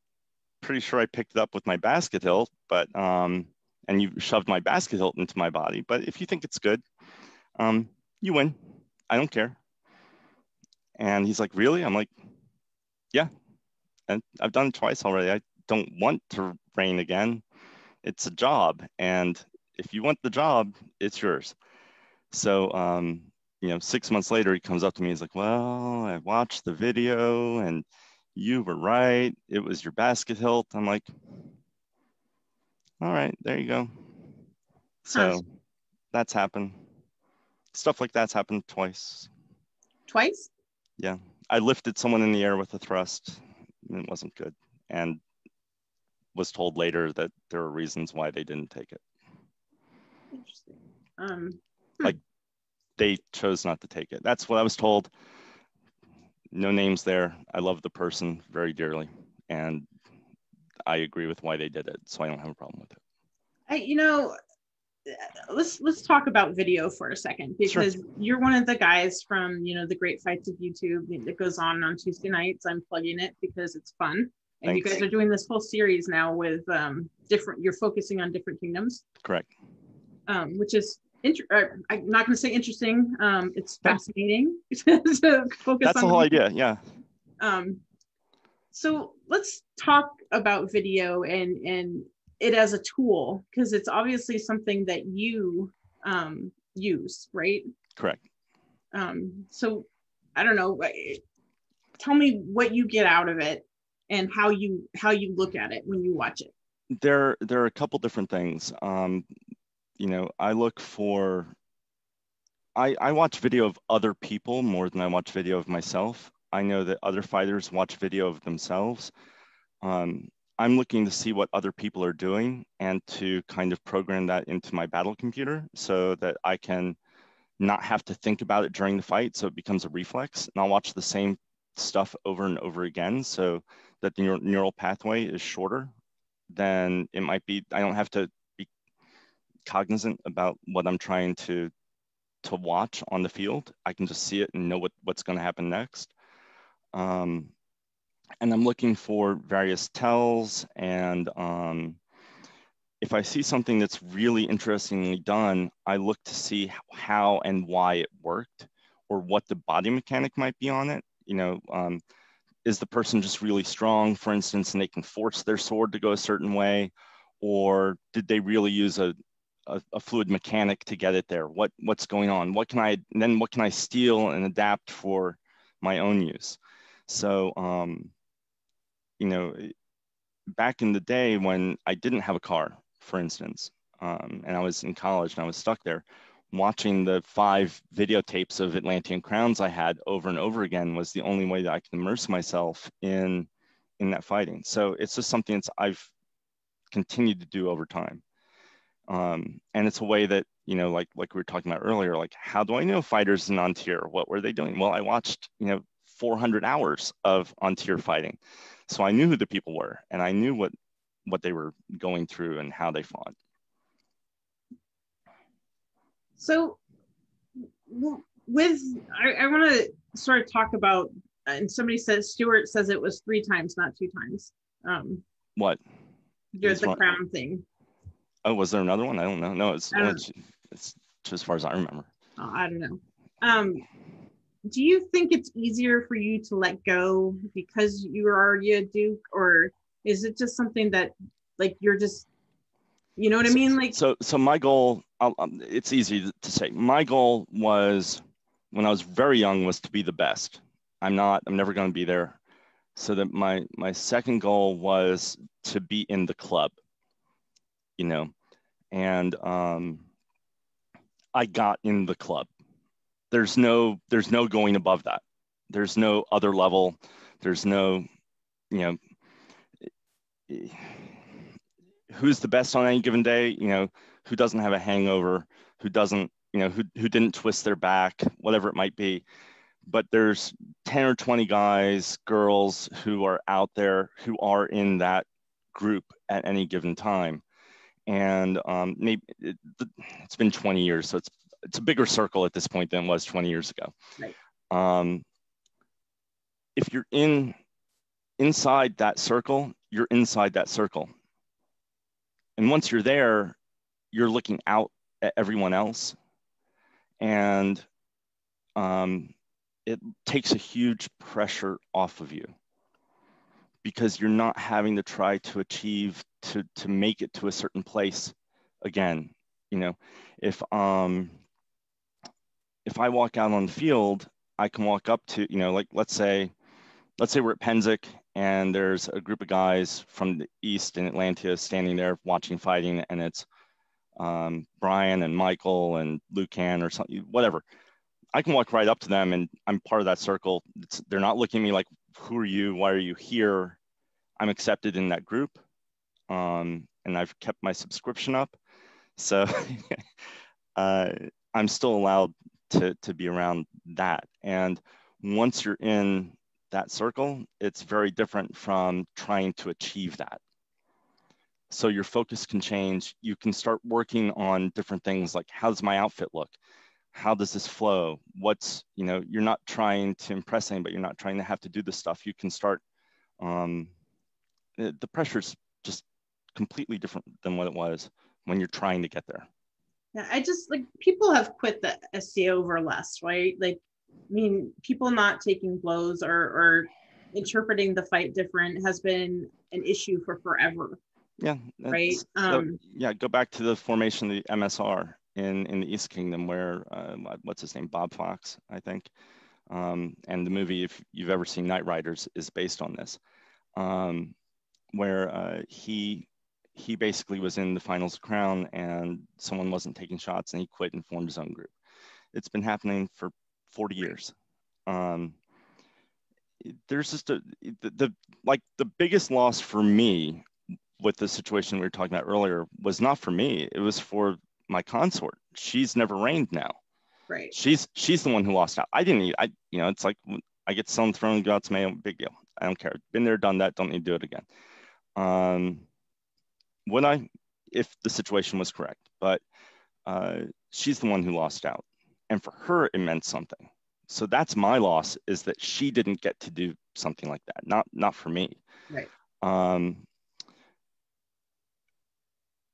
pretty sure I picked it up with my basket hilt, but um, and you shoved my basket hilt into my body. But if you think it's good, um, you win. I don't care." And he's like, Really? I'm like, Yeah. And I've done it twice already. I don't want to reign again. It's a job. And if you want the job, it's yours. So, um, you know, six months later, he comes up to me. He's like, Well, I watched the video and you were right. It was your basket hilt. I'm like, All right, there you go. So that's happened. Stuff like that's happened twice. Twice? Yeah, I lifted someone in the air with a thrust. And it wasn't good, and was told later that there were reasons why they didn't take it. Interesting. Um, hmm. Like they chose not to take it. That's what I was told. No names there. I love the person very dearly, and I agree with why they did it. So I don't have a problem with it. I, you know, let's let's talk about video for a second because sure. you're one of the guys from you know the great fights of youtube that goes on on tuesday nights. I'm plugging it because it's fun. And Thanks. you guys are doing this whole series now with um different you're focusing on different kingdoms. Correct. Um which is inter- uh, i'm not going to say interesting um it's fascinating. *laughs* To focus that's the whole idea yeah. Um so let's talk about video and and it as a tool because it's obviously something that you um, use, right? Correct. Um, so I don't know. Tell me what you get out of it and how you how you look at it when you watch it. There there are a couple different things. Um, you know, I look for. I, I watch video of other people more than I watch video of myself. I know that other fighters watch video of themselves. Um, I'm looking to see what other people are doing and to kind of program that into my battle computer so that I can not have to think about it during the fight. So it becomes a reflex and I'll watch the same stuff over and over again so that the neural pathway is shorter then it might be, I don't have to be cognizant about what I'm trying to to watch on the field. I can just see it and know what, what's going to happen next. Um, and I'm looking for various tells and um, if I see something that's really interestingly done, I look to see how and why it worked or what the body mechanic might be on it. You know, um, is the person just really strong, for instance, and they can force their sword to go a certain way? Or did they really use a, a, fluid mechanic to get it there? What, what's going on? What can I, then what can I steal and adapt for my own use? So, um, you know, back in the day when I didn't have a car, for instance, um, and I was in college and I was stuck there, watching the five videotapes of Atlantean crowns I had over and over again was the only way that I can immerse myself in in that fighting. So it's just something that I've continued to do over time. Um, and it's a way that you know, like like we were talking about earlier, like how do I know fighters in An Tir? What were they doing? Well, I watched you know 400 hours of An Tir fighting, so I knew who the people were, and I knew what what they were going through and how they fought. So, with I, I want to sort of talk about, and somebody says Stuart says it was three times, not two times. Um, what? There's the crown thing. Oh, was there another one? I don't know. No, it's it's, it's as far as I remember. Oh, I don't know. Um, do you think it's easier for you to let go because you are already a duke, or is it just something that like you're just you know what i mean? Like so so my goal um, it's easy to say. My goal was when i was very young was to be the best. I'm not i'm never going to be there. So that my my second goal was to be in the club you know? And um i got in the club there's no there's no going above that. There's no other level. There's no you know who's the best on any given day, you know, who doesn't have a hangover, who doesn't, you know, who, who didn't twist their back, whatever it might be. But there's 10 or 20 guys, girls who are out there who are in that group at any given time. And um, maybe it, has been 20 years, so it's it's a bigger circle at this point than it was 20 years ago. Right. Um, if you're in inside that circle, you're inside that circle. And once you're there, you're looking out at everyone else. And um, it takes a huge pressure off of you because you're not having to try to achieve to, to make it to a certain place again. You know, if um, if I walk out on the field, I can walk up to, you know, like let's say, let's say we're at Pennsic and there's a group of guys from the east in Atlantia standing there watching fighting, and it's um, Brian and Michael and Lucan or something, whatever. I can walk right up to them, and I'm part of that circle. It's, they're not looking at me like, "Who are you? Why are you here?" I'm accepted in that group, um, and I've kept my subscription up, so *laughs* uh, I'm still allowed to to be around that. And once you're in that circle, it's very different from trying to achieve that. So your focus can change. You can start working on different things like how does my outfit look? How does this flow? What's, you know, you're not trying to impress anybody. You're not trying to have to do this stuff. You can start, um, the, pressure's just completely different than what it was when you're trying to get there. Yeah, I just like people have quit the SCA over less, right? Like I mean, people not taking blows or, or interpreting the fight different has been an issue for forever. Yeah. Right. Um, yeah. Go back to the formation of the MSR in, in the East Kingdom, where uh, what's his name, Bob Fox, I think. Um, and the movie, if you've ever seen Knightriders, is based on this, um, where uh, he he basically was in the finals of Crown, and someone wasn't taking shots, and he quit and formed his own group. It's been happening for 40 years. Um, there's just a the, the like the biggest loss for me with the situation we were talking about earlier was not for me. It was for my consort. She's never reigned now. Right. She's she's the one who lost out. I didn't need. I you know it's like I get some thrown go out to me. Big deal. I don't care. Been there, done that. Don't need to do it again. Um, would I if the situation was correct? But uh, she's the one who lost out and for her it meant something so that's my loss is that she didn't get to do something like that. Not not for me. Right. Um,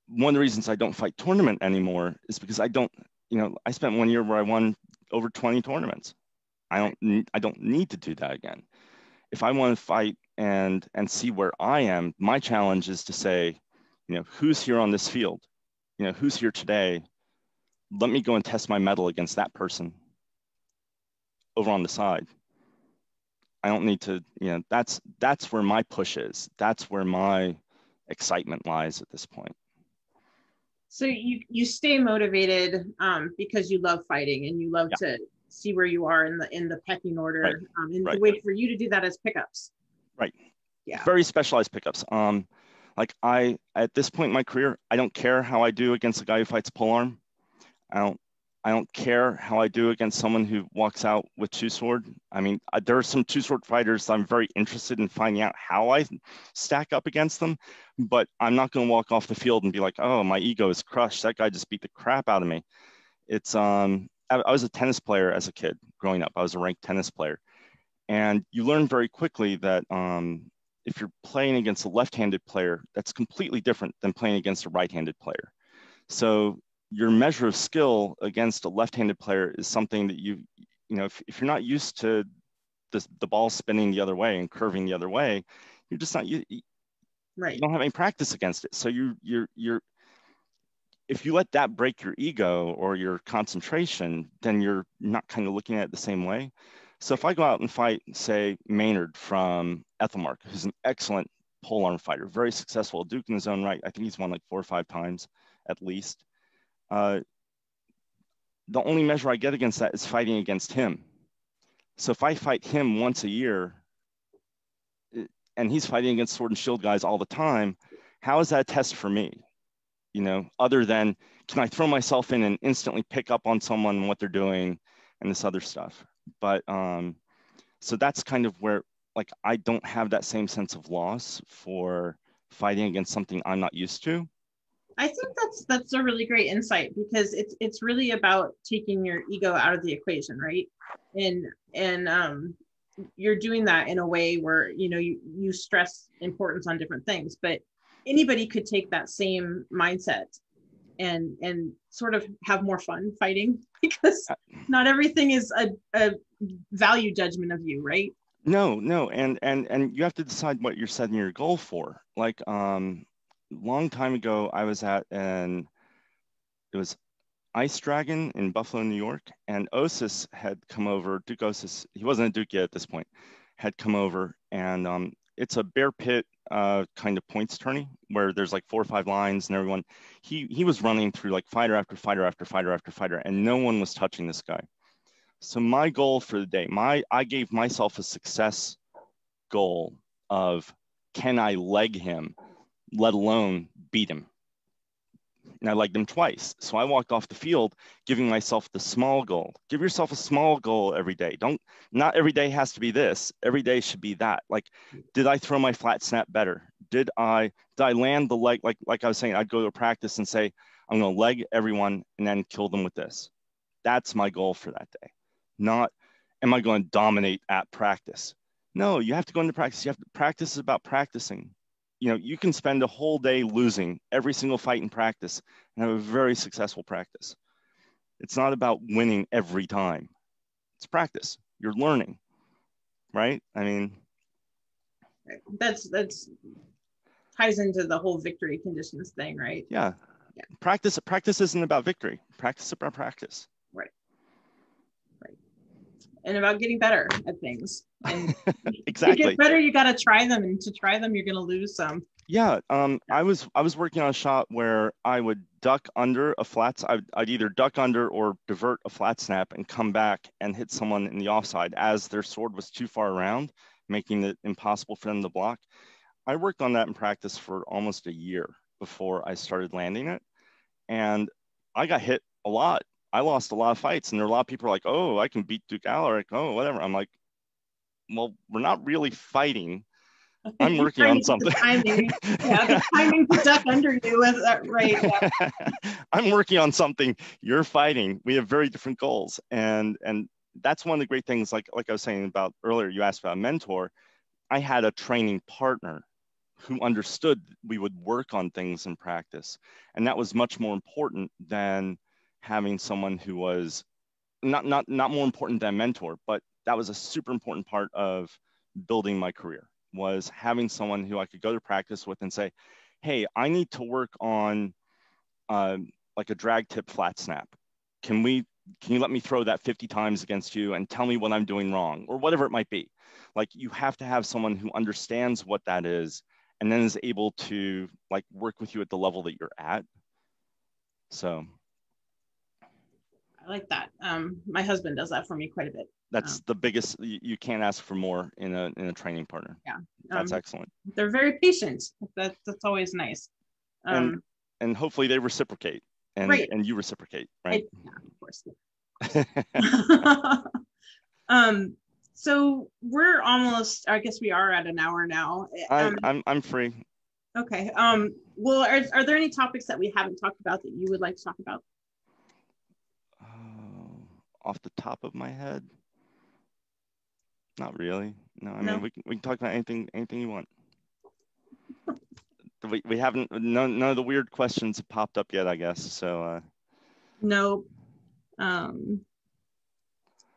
one of the reasons I don't fight tournament anymore is because I don't, you know, I spent one year where I won over 20 tournaments. I don't I don't need to do that again. If I want to fight and and see where I am, my challenge is to say, you know, who's here on this field? You know, who's here today? Let me go and test my mettle against that person over on the side. I don't need to, you know, that's that's where my push is. That's where my excitement lies at this point. So you you stay motivated um, because you love fighting and you love yeah. to see where you are in the in the pecking order. Right. Um, and right. the way for you to do that is pickups. Right. Yeah. Very specialized pickups. Um, like I at this point in my career, I don't care how I do against a guy who fights polearm. I don't I don't care how I do against someone who walks out with two sword. I mean, uh, there are some two sword fighters I'm very interested in finding out how I stack up against them, but I'm not going to walk off the field and be like, "Oh, my ego is crushed. That guy just beat the crap out of me." It's um, I, I was a tennis player as a kid growing up. I was a ranked tennis player, and you learn very quickly that um, if you're playing against a left-handed player, that's completely different than playing against a right-handed player. So your measure of skill against a left-handed player is something that you you know if, if you're not used to the, the ball spinning the other way and curving the other way you're just not you, right. you don't have any practice against it. So you you're you're if you let that break your ego or your concentration then you're not kind of looking at it the same way so if i go out and fight say maynard from Æthelmearc who's an excellent pole arm fighter very successful duke in his own right i think he's won like four or five times at least uh, the only measure I get against that is fighting against him. So if I fight him once a year, and he's fighting against sword and shield guys all the time, how is that a test for me? You know, other than can I throw myself in and instantly pick up on someone and what they're doing and this other stuff? But um, so that's kind of where like I don't have that same sense of loss for fighting against something I'm not used to. I think that's that's a really great insight because it's it's really about taking your ego out of the equation, right? And and um, you're doing that in a way where you know you you stress importance on different things, but anybody could take that same mindset and and sort of have more fun fighting *laughs* because not everything is a, a value judgment of you, right? No, no, and and and you have to decide what you're setting your goal for. Like um long time ago, I was at an, it was Ice Dragon in Buffalo, New York, and Osis had come over. Duke Osis, he wasn't a Duke yet at this point, had come over, and um, it's a bear pit uh, kind of points tourney where there's like four or five lines and everyone. He he was running through like fighter after fighter after fighter after fighter, and no one was touching this guy. So my goal for the day, my I gave myself a success goal of can I leg him let alone beat him. And I legged him twice. So I walked off the field giving myself the small goal. Give yourself a small goal every day. Don't, not every day has to be this. Every day should be that. Like, did I throw my flat snap better? Did I, did I land the leg? Like, like I was saying, I'd go to practice and say, I'm going to leg everyone and then kill them with this. That's my goal for that day. Not, am I going to dominate at practice? No, you have to go into practice. You have to practice is about practicing you know, you can spend a whole day losing every single fight in practice and have a very successful practice. It's not about winning every time. It's practice. You're learning, right? I mean, that's that's ties into the whole victory conditions thing, right? Yeah. Yeah. Practice practice isn't about victory. Practice about practice. And about getting better at things. And *laughs* exactly. To get better, you got to try them, and to try them, you're going to lose some. Yeah, um, I was I was working on a shot where I would duck under a flat. I'd, I'd either duck under or divert a flat snap and come back and hit someone in the offside as their sword was too far around, making it impossible for them to block. I worked on that in practice for almost a year before I started landing it, and I got hit a lot. I lost a lot of fights, and there are a lot of people like, "Oh, I can beat Duke Alaric." Oh, whatever. I'm like, well, we're not really fighting. I'm *laughs* working on something. timing. Yeah, the *laughs* timing to duck under you is that right. Yeah. *laughs* I'm working on something. You're fighting. We have very different goals, and and that's one of the great things. Like like I was saying about earlier, you asked about a mentor. I had a training partner who understood we would work on things in practice. And that was much more important than having someone who was not, not, not more important than mentor, but that was a super important part of building my career was having someone who I could go to practice with and say, hey, I need to work on uh, like a drag tip flat snap. Can we can you let me throw that 50 times against you and tell me what I'm doing wrong or whatever it might be? Like you have to have someone who understands what that is and then is able to like work with you at the level that you're at. So I like that. Um, my husband does that for me quite a bit. That's um, the biggest. You can't ask for more in a in a training partner. Yeah, that's um, excellent. They're very patient. That that's always nice. Um, and and hopefully they reciprocate, and right. and you reciprocate, right? I, yeah, of course. *laughs* um, so we're almost. I guess we are at an hour now. I'm um, I'm, I'm free. Okay. Um. Well, are, are there any topics that we haven't talked about that you would like to talk about? Off the top of my head, not really. No, I no. mean we can we can talk about anything anything you want. we, we haven't none, none of the weird questions have popped up yet, I guess. So uh no. Um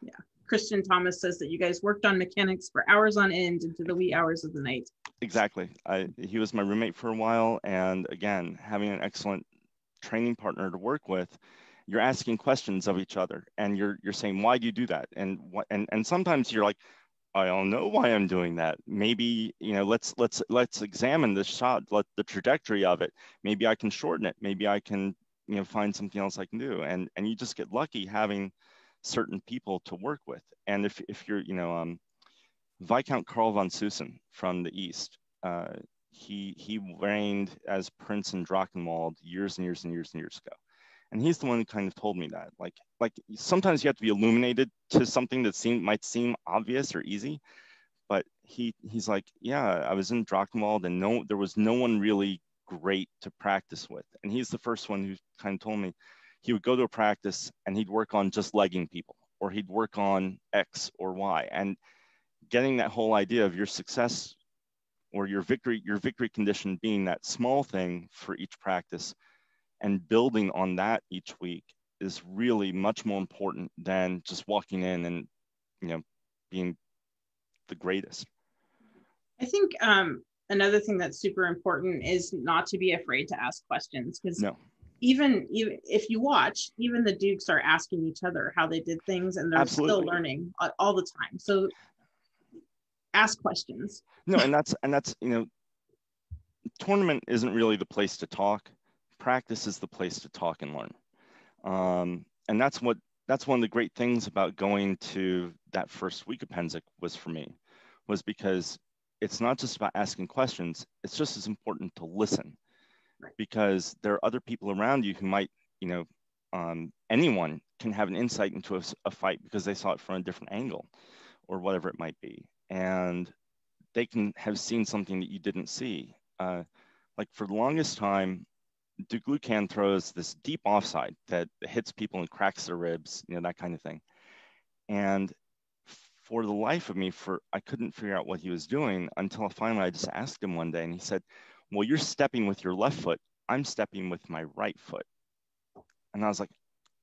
yeah. Christian Thomas says that you guys worked on mechanics for hours on end into the wee hours of the night. Exactly. I, he was my roommate for a while. And again, having an excellent training partner to work with, you're asking questions of each other and you're, you're saying, why do you do that? And what, and, and sometimes you're like, I don't know why I'm doing that. Maybe, you know, let's, let's, let's examine the shot, let the trajectory of it. Maybe I can shorten it. Maybe I can, you know, find something else I can do. And, and you just get lucky having, certain people to work with. And if, if you're, you know, um, Viscount Karl von Susen from the East, uh, he, he reigned as Prince in Drachenwald years and years and years and years ago. And he's the one who kind of told me that, like, like sometimes you have to be illuminated to something that seem might seem obvious or easy, but he he's like, yeah, I was in Drachenwald and no, there was no one really great to practice with. And he's the first one who kind of told me, he would go to a practice and he'd work on just legging people or he'd work on X or Y. And getting that whole idea of your success or your victory, your victory condition being that small thing for each practice and building on that each week is really much more important than just walking in and you know being the greatest. I think um, another thing that's super important is not to be afraid to ask questions because no even, even if you watch, even the Dukes are asking each other how they did things, and they're Absolutely. still learning all the time. So ask questions. No, and that's and that's you know, tournament isn't really the place to talk. Practice is the place to talk and learn. Um, and that's what that's one of the great things about going to that first week of Pennsic was for me, was because it's not just about asking questions. It's just as important to listen because there are other people around you who might, you know, um, anyone can have an insight into a, a, fight because they saw it from a different angle or whatever it might be. And they can have seen something that you didn't see. Uh, like for the longest time, Duke Lucan throws this deep offside that hits people and cracks their ribs, you know, that kind of thing. And for the life of me, for I couldn't figure out what he was doing until finally I just asked him one day, and he said, well, you're stepping with your left foot. I'm stepping with my right foot. And I was like,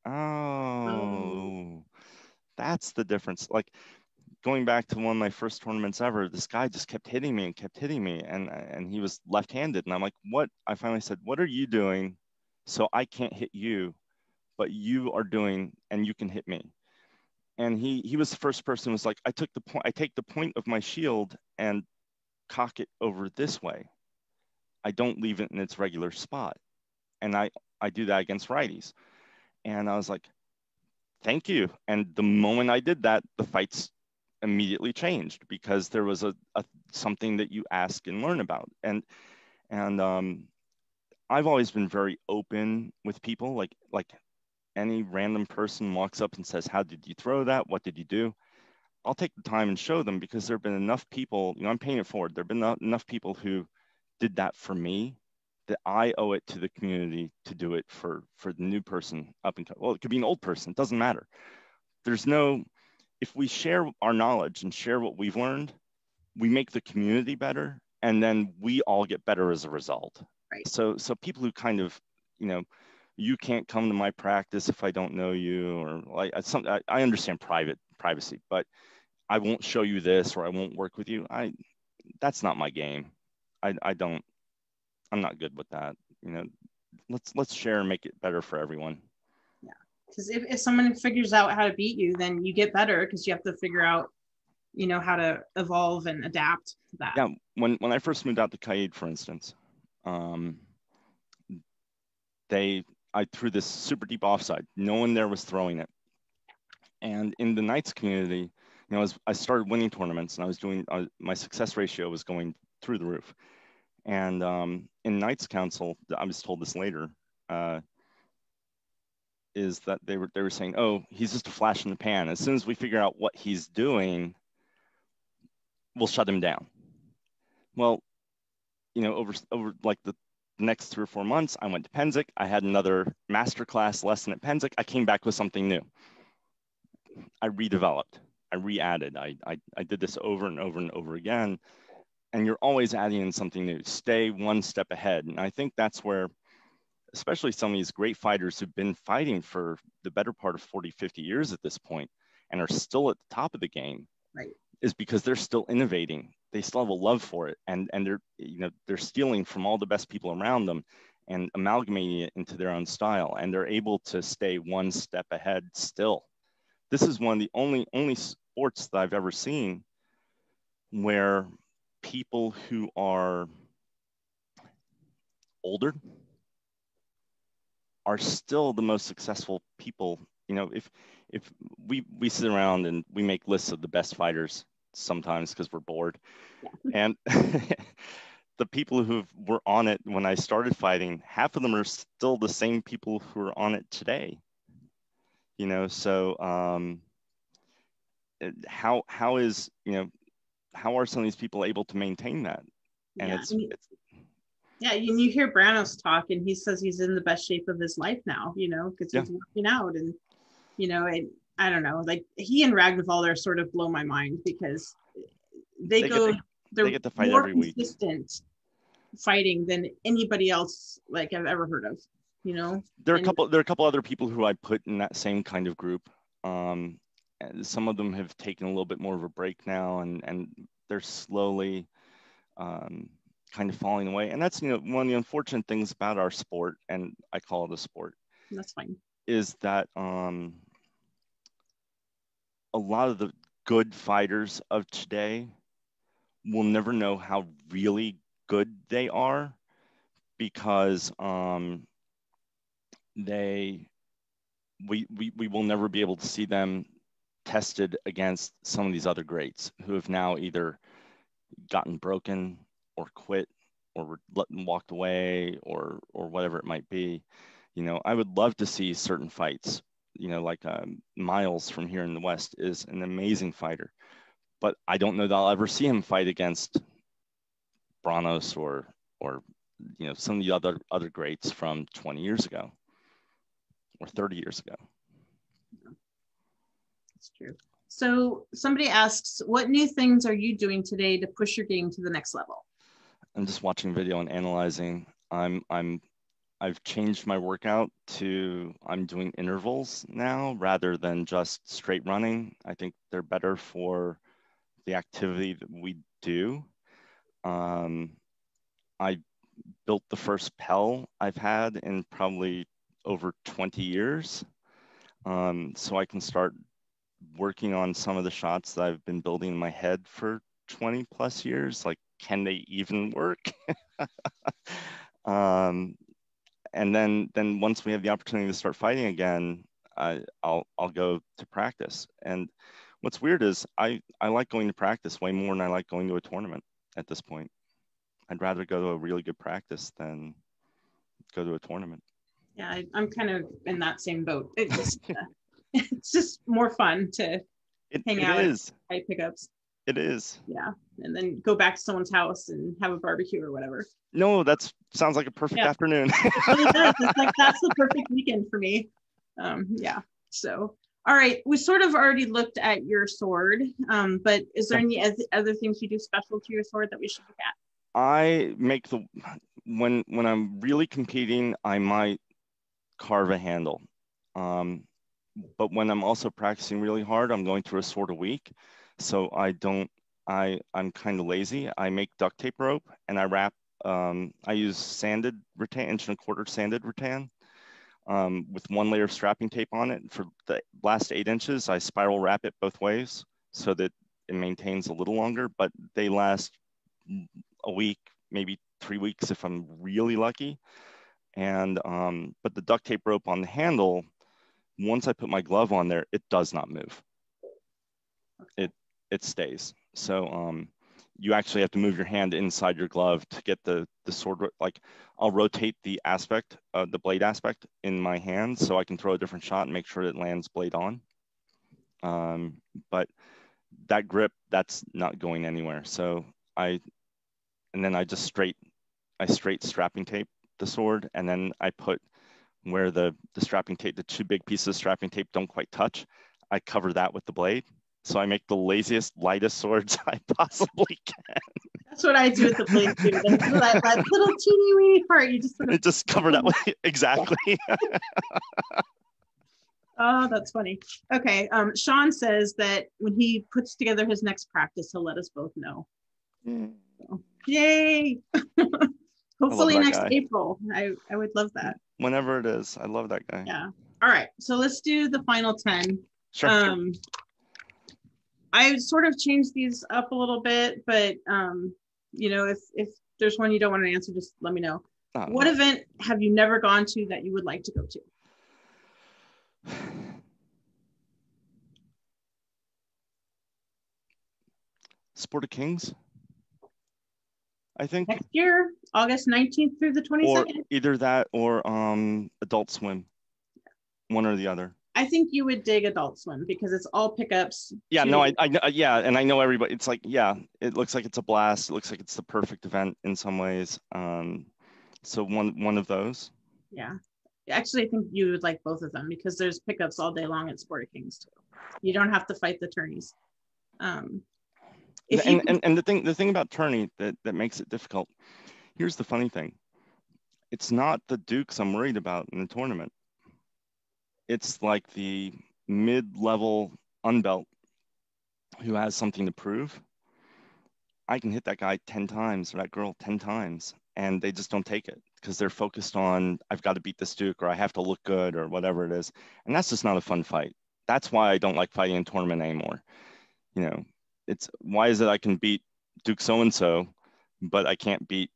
oh, oh, that's the difference. Like going back to one of my first tournaments ever, this guy just kept hitting me and kept hitting me. And, and he was left handed. And I'm like, what? I finally said, what are you doing so I can't hit you, but you are doing and you can hit me? And he, he was the first person who was like, I took the point, I take the point of my shield and cock it over this way. I don't leave it in its regular spot. And I, I do that against righties. And I was like, thank you. And the moment I did that, the fights immediately changed because there was a, a something that you ask and learn about. And and um, I've always been very open with people. Like like any random person walks up and says, "How did you throw that? What did you do?" I'll take the time and show them because there have been enough people. You know, I'm paying it forward. There have been enough people who did that for me that I owe it to the community to do it for for the new person up and well, it could be an old person, it doesn't matter. There's no if we share our knowledge and share what we've learned, we make the community better and then we all get better as a result. Right. So so people who kind of you know you can't come to my practice if i don't know you or like some I, I understand private privacy but i won't show you this or i won't work with you i that's not my game. I i don't i'm not good with that you know. Let's let's share and make it better for everyone because if, if someone figures out how to beat you then you get better because you have to figure out you know how to evolve and adapt to that. Yeah when when i first moved out to Caid, for instance um they i threw this super deep offside. No one there was throwing it. And in the knights community you know as i started winning tournaments and i was doing my success ratio was going through the roof. And um, in Knights Council, I was told this later, uh, is that they were they were saying, oh, he's just a flash in the pan. As soon as we figure out what he's doing, we'll shut him down. Well, you know, over over like the next three or four months, I went to Pennsic. I had another masterclass lesson at Pennsic. I came back with something new. I redeveloped. I re-added. I, I I did this over and over and over again and you're always adding in something new. Stay one step ahead. And I think that's where, especially some of these great fighters who've been fighting for the better part of 40, 50 years at this point and are still at the top of the game, right. is because they're still innovating. They still have a love for it. And, and they're, you know, they're stealing from all the best people around them and amalgamating it into their own style. And they're able to stay one step ahead still. This is one of the only, only sports that I've ever seen where people who are older are still the most successful people you know if if we we sit around and we make lists of the best fighters sometimes because we're bored yeah. and *laughs* the people who were on it when i started fighting half of them are still the same people who are on it today you know so um how how is you know how are some of these people able to maintain that? And yeah, it's, it's yeah, and you hear Branos talk, and he says he's in the best shape of his life now. You know, because he's working out, and you know, and I don't know, like he and Ragnvald are sort of blow my mind because they, they go, to, they're they get to fight more every week. consistent fighting than anybody else like I've ever heard of. You know, there are and, a couple. There are a couple other people who I put in that same kind of group. Um, some of them have taken a little bit more of a break now and and they're slowly um, kind of falling away. And that's you know one of the unfortunate things about our sport and i call it a sport that's fine. is that um, a lot of the good fighters of today will never know how really good they are because um, they we, we we will never be able to see them tested against some of these other greats who have now either gotten broken or quit or let them walked away or or whatever it might be you know i would love to see certain fights you know like um, miles from here in the west is an amazing fighter but i don't know that i'll ever see him fight against branos or or you know some of the other other greats from 20 years ago or 30 years ago that's true. So somebody asks, what new things are you doing today to push your game to the next level? I'm just watching video and analyzing. I'm I'm I've changed my workout to I'm doing intervals now rather than just straight running. I think they're better for the activity that we do. Um, I built the first Pell I've had in probably over 20 years. Um, so I can start working on some of the shots that I've been building in my head for 20 plus years. Like, can they even work? *laughs* um, and then, then once we have the opportunity to start fighting again, I, I'll, I'll go to practice. And what's weird is I, I like going to practice way more than I like going to a tournament at this point. I'd rather go to a really good practice than go to a tournament. Yeah, I, am kind of in that same boat. It's, uh, *laughs* it's just more fun to it, hang it out is. at pickups. It is. Yeah. And then go back to someone's house and have a barbecue or whatever. No, that sounds like a perfect yeah. afternoon. *laughs* it really does. It's like that's the perfect weekend for me. Um, yeah. So All right, we sort of already looked at your sword, um, but is there any other things you do special to your sword that we should look at? I make the when when I'm really competing, I might carve a handle. Um, but when I'm also practicing really hard, I'm going through a sword a week, so I don't. I I'm kind of lazy. I make duct tape rope and I wrap. Um, I use sanded rattan, inch and a quarter sanded rattan, um, with one layer of strapping tape on it. For the last eight inches, I spiral wrap it both ways so that it maintains a little longer, but they last a week, maybe three weeks if I'm really lucky. And, um, but the duct tape rope on the handle, once I put my glove on there, it does not move. It, it stays. So, um, you actually have to move your hand inside your glove to get the the sword like I'll rotate the aspect uh, the blade aspect in my hand so I can throw a different shot and make sure it lands blade on. Um, but that grip that's not going anywhere. So I and then I just straight I straight strapping tape the sword and then I put where the the strapping tape the two big pieces of strapping tape don't quite touch I cover that with the blade so I make the laziest, lightest swords *laughs* I possibly can. That's what I do with the blade too. That, that, little teeny weeny part, you just sort of just cover that way exactly. oh, *laughs* that's funny. Okay, um, Sean says that when he puts together his next practice, he'll let us both know. Mm. So, yay! *laughs* Hopefully next guy. April. I I would love that. Whenever it is, I love that guy. Yeah. All right, so let's do the final ten. Sure. Um, sure. I sort of changed these up a little bit, but um, you know, if if there's one you don't want to answer, just let me know. What event have you never gone to that you would like to go to? Sport of Kings. I think next year, August 19th through the 22nd. Or either that or um, Adult Swim, one or the other. I think you would dig Adult Swim because it's all pickups. Yeah, no, I, I, yeah, and I know everybody. It's like, yeah, it looks like it's a blast. It looks like it's the perfect event in some ways. Um, so one one of those. Yeah, actually, I think you would like both of them because there's pickups all day long at Sport Kings too. You don't have to fight the tourneys. Um, and, you... and and the thing the thing about tourney that that makes it difficult. Here's the funny thing. It's not the Dukes I'm worried about in the tournament it's like the mid-level unbelt who has something to prove. I can hit that guy 10 times or that girl 10 times and they just don't take it because they're focused on I've got to beat this Duke or I have to look good or whatever it is. And that's just not a fun fight. That's why I don't like fighting in tournament anymore. You know, it's why is it I can beat Duke so and so, but I can't beat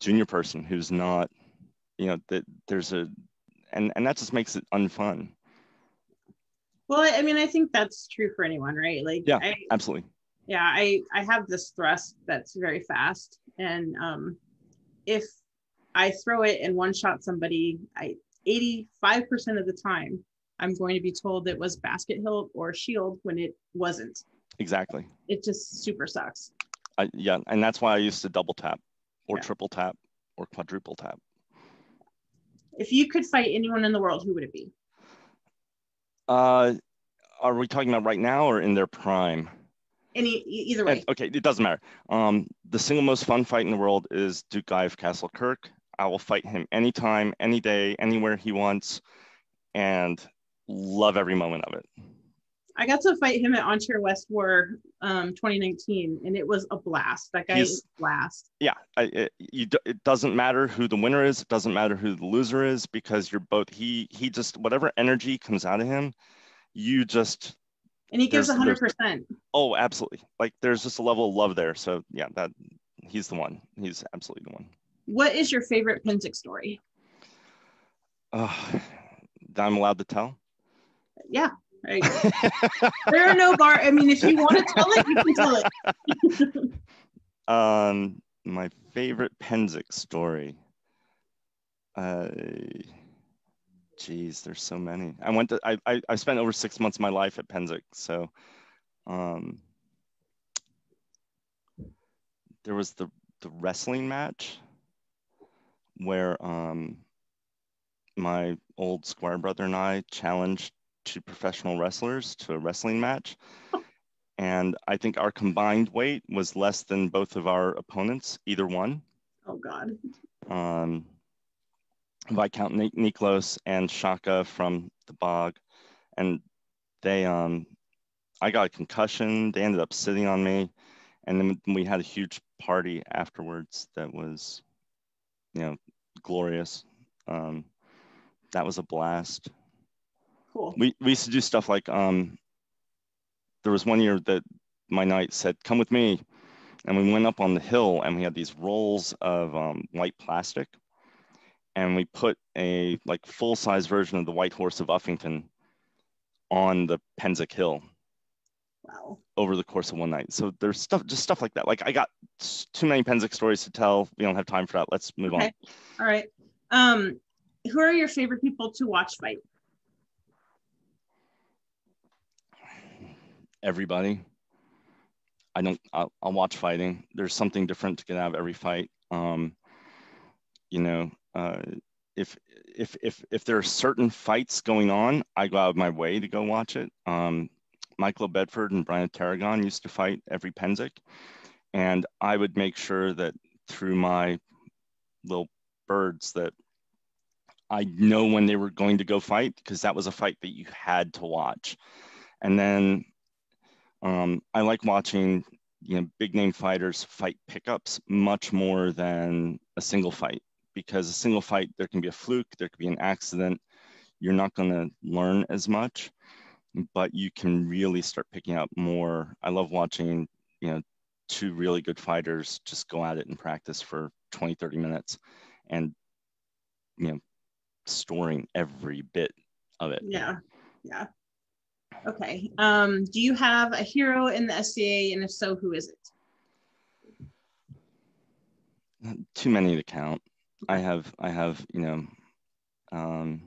junior person who's not, you know, that there's a and and that just makes it unfun. Well i mean i think that's true for anyone right? Like yeah I, absolutely. Yeah i i have this thrust that's very fast. And um if i throw it and one shot somebody i 85% of the time i'm going to be told it was basket hilt or shield when it wasn't. Exactly. It just super sucks. I, yeah and that's why i used to double tap or yeah. triple tap or quadruple tap if you could fight anyone in the world, who would it be? Uh, are we talking about right now or in their prime? Any either way. Okay, it doesn't matter. Um, the single most fun fight in the world is Duke Guy of Castle Kirk. I will fight him anytime, any day, anywhere he wants, and love every moment of it. I got to fight him at An Tir West War um, 2019, and it was a blast. That guy He's, is blast. Yeah, I, it, you, it doesn't matter who the winner is. It doesn't matter who the loser is because you're both. He he just whatever energy comes out of him, you just. And he gives 100. percent Oh, absolutely! Like there's just a level of love there. So yeah, that he's the one. He's absolutely the one. What is your favorite Pennsic story? Uh, that I'm allowed to tell. Yeah. Right? there are no bar. I mean, if you want to tell it, you can tell it. *laughs* um, my favorite Pennsic story. Uh, geez, there's so many. I went to. I, I I spent over six months of my life at Pennsic, so um, there was the the wrestling match where um my old squire brother and I challenged two professional wrestlers to a wrestling match. and I think our combined weight was less than both of our opponents, either one. Oh, God. Um, Viscount Niklos and Shaka from the bog. And they, um, I got a concussion. They ended up sitting on me. And then we had a huge party afterwards that was, you know, glorious. Um, that was a blast. Cool. We, we used to do stuff like um, there was one year that my knight said, "Come with me," and we went up on the hill and we had these rolls of um, white plastic, and we put a like full size version of the White Horse of Uffington on the Pennsic Hill. Wow. Over the course of one night. So there's stuff, just stuff like that. Like I got too many Pennsic stories to tell. We don't have time for that. Let's move okay. on. All right. Um, who are your favorite people to watch fight? Everybody. I don't. I'll, I'll, watch fighting. There's something different to get out of every fight. Um, you know, uh, if if if if there are certain fights going on, I go out of my way to go watch it. Um, Michael Bedford and Brian Tarragon used to fight every Pennsic, and I would make sure that through my little birds that I know when they were going to go fight because that was a fight that you had to watch. And then um, I like watching you know big name fighters fight pickups much more than a single fight because a single fight there can be a fluke, there could be an accident. You're not going to learn as much, but you can really start picking up more. I love watching you know two really good fighters just go at it in practice for 20 30 minutes and you know storing every bit of it. Yeah. Yeah. Okay. Um, do you have a hero in the SCA? And if so, who is it? Too many to count. I have, I have, you know, um,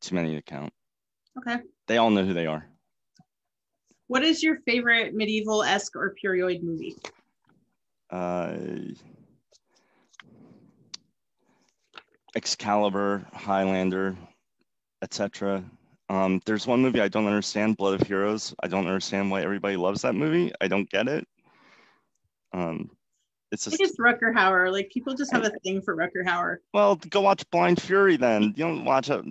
too many to count. Okay. They all know who they are. What is your favorite medieval esque or period movie? Uh, Excalibur, Highlander, etc. Um, there's one movie I don't understand, Blood of Heroes. I don't understand why everybody loves that movie. I don't get it. Um, it's just it's Rutger Hauer. Like people just have a thing for Rutger Hauer. Well, go watch Blind Fury then. You don't watch a,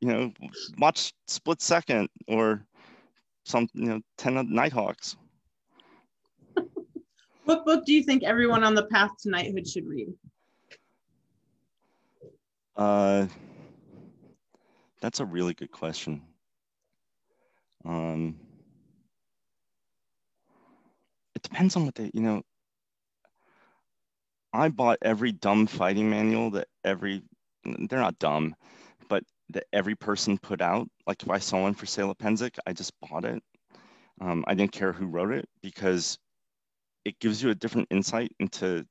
You know, watch Split Second or some. You know, Ten Nighthawks. *laughs* what book do you think everyone on the path to knighthood should read? Uh, that's a really good question. Um, it depends on what they, you know. I bought every dumb fighting manual that every, they're not dumb, but that every person put out. Like if I saw one for sale at Pennsic, I just bought it. Um, I didn't care who wrote it because it gives you a different insight into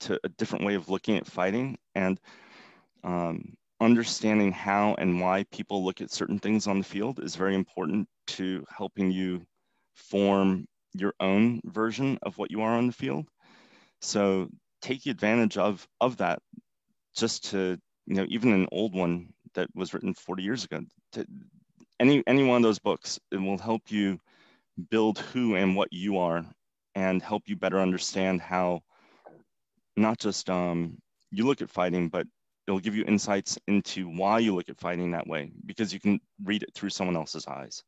to a different way of looking at fighting. And um, understanding how and why people look at certain things on the field is very important to helping you form your own version of what you are on the field. So take advantage of of that just to you know even an old one that was written 40 years ago to, any any one of those books it will help you build who and what you are and help you better understand how not just um, you look at fighting but it'll give you insights into why you look at fighting that way because you can read it through someone else's eyes.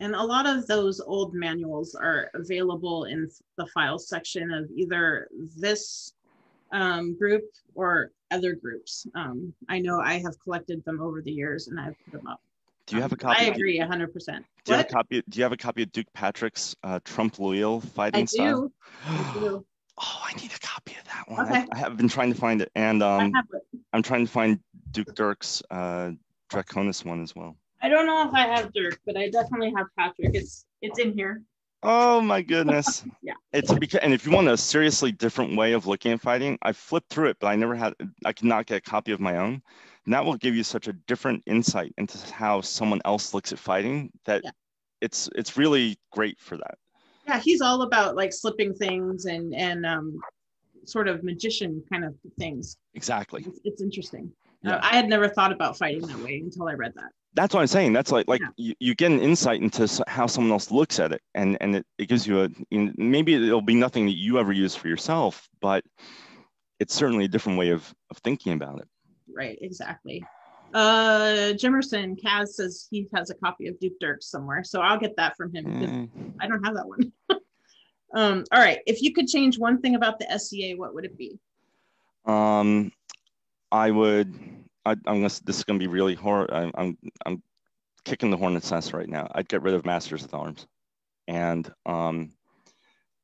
And a lot of those old manuals are available in the files section of either this um, group or other groups. Um, I know I have collected them over the years and I've put them up. Do you have a um, copy? I agree, hundred percent. Do you have a copy? Do you have a copy of Duke Patrick's uh, Trompe l'oeil fighting I style? Do. I do. *gasps* Oh, I need a copy of that one. Okay. I, I, have been trying to find it, and um, I'm trying to find Duke Dirk's uh, Draconis one as well. I don't know if I have Dirk, but I definitely have Patrick. It's it's in here. Oh my goodness. *laughs* yeah. It's because and if you want a seriously different way of looking at fighting, I flipped through it, but I never had I could not get a copy of my own. And that will give you such a different insight into how someone else looks at fighting that yeah. it's it's really great for that yeah he's all about like slipping things and and um sort of magician kind of things exactly it's, it's interesting Uh. I had never thought about fighting that way until I read that. That's what I'm saying. That's like like yeah. you, you get an insight into how someone else looks at it, and and it, it gives you a you know, maybe it'll be nothing that you ever use for yourself, but it's certainly a different way of of thinking about it. Right. Exactly. Uh, Jimerson Kaz says he has a copy of Duke Dirk somewhere, so I'll get that from him. Mm. I don't have that one. *laughs* um, all right. If you could change one thing about the SCA, what would it be? Um, I would. I, am gonna. This is gonna be really hard. I'm, I'm. I'm kicking the hornet's nest right now. I'd get rid of Masters of Arms, and um,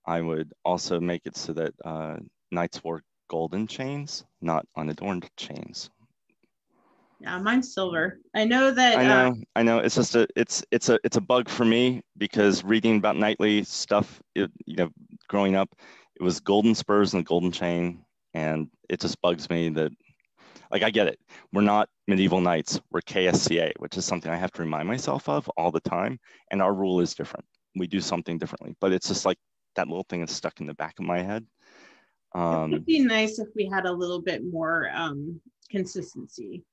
I would also make it so that uh, Knights wore golden chains, not unadorned chains. Yeah, mine's silver. I know that. I know. Uh, I know. It's just a. It's it's a it's a bug for me because reading about knightly stuff, it, you know, growing up, it was golden spurs and the golden chain, and it just bugs me that like I get it. We're not medieval knights. We're KSCA, which is something I have to remind myself of all the time. And our rule is different. We do something differently, but it's just like that little thing is stuck in the back of my head. Um, it would be nice if we had a little bit more um, consistency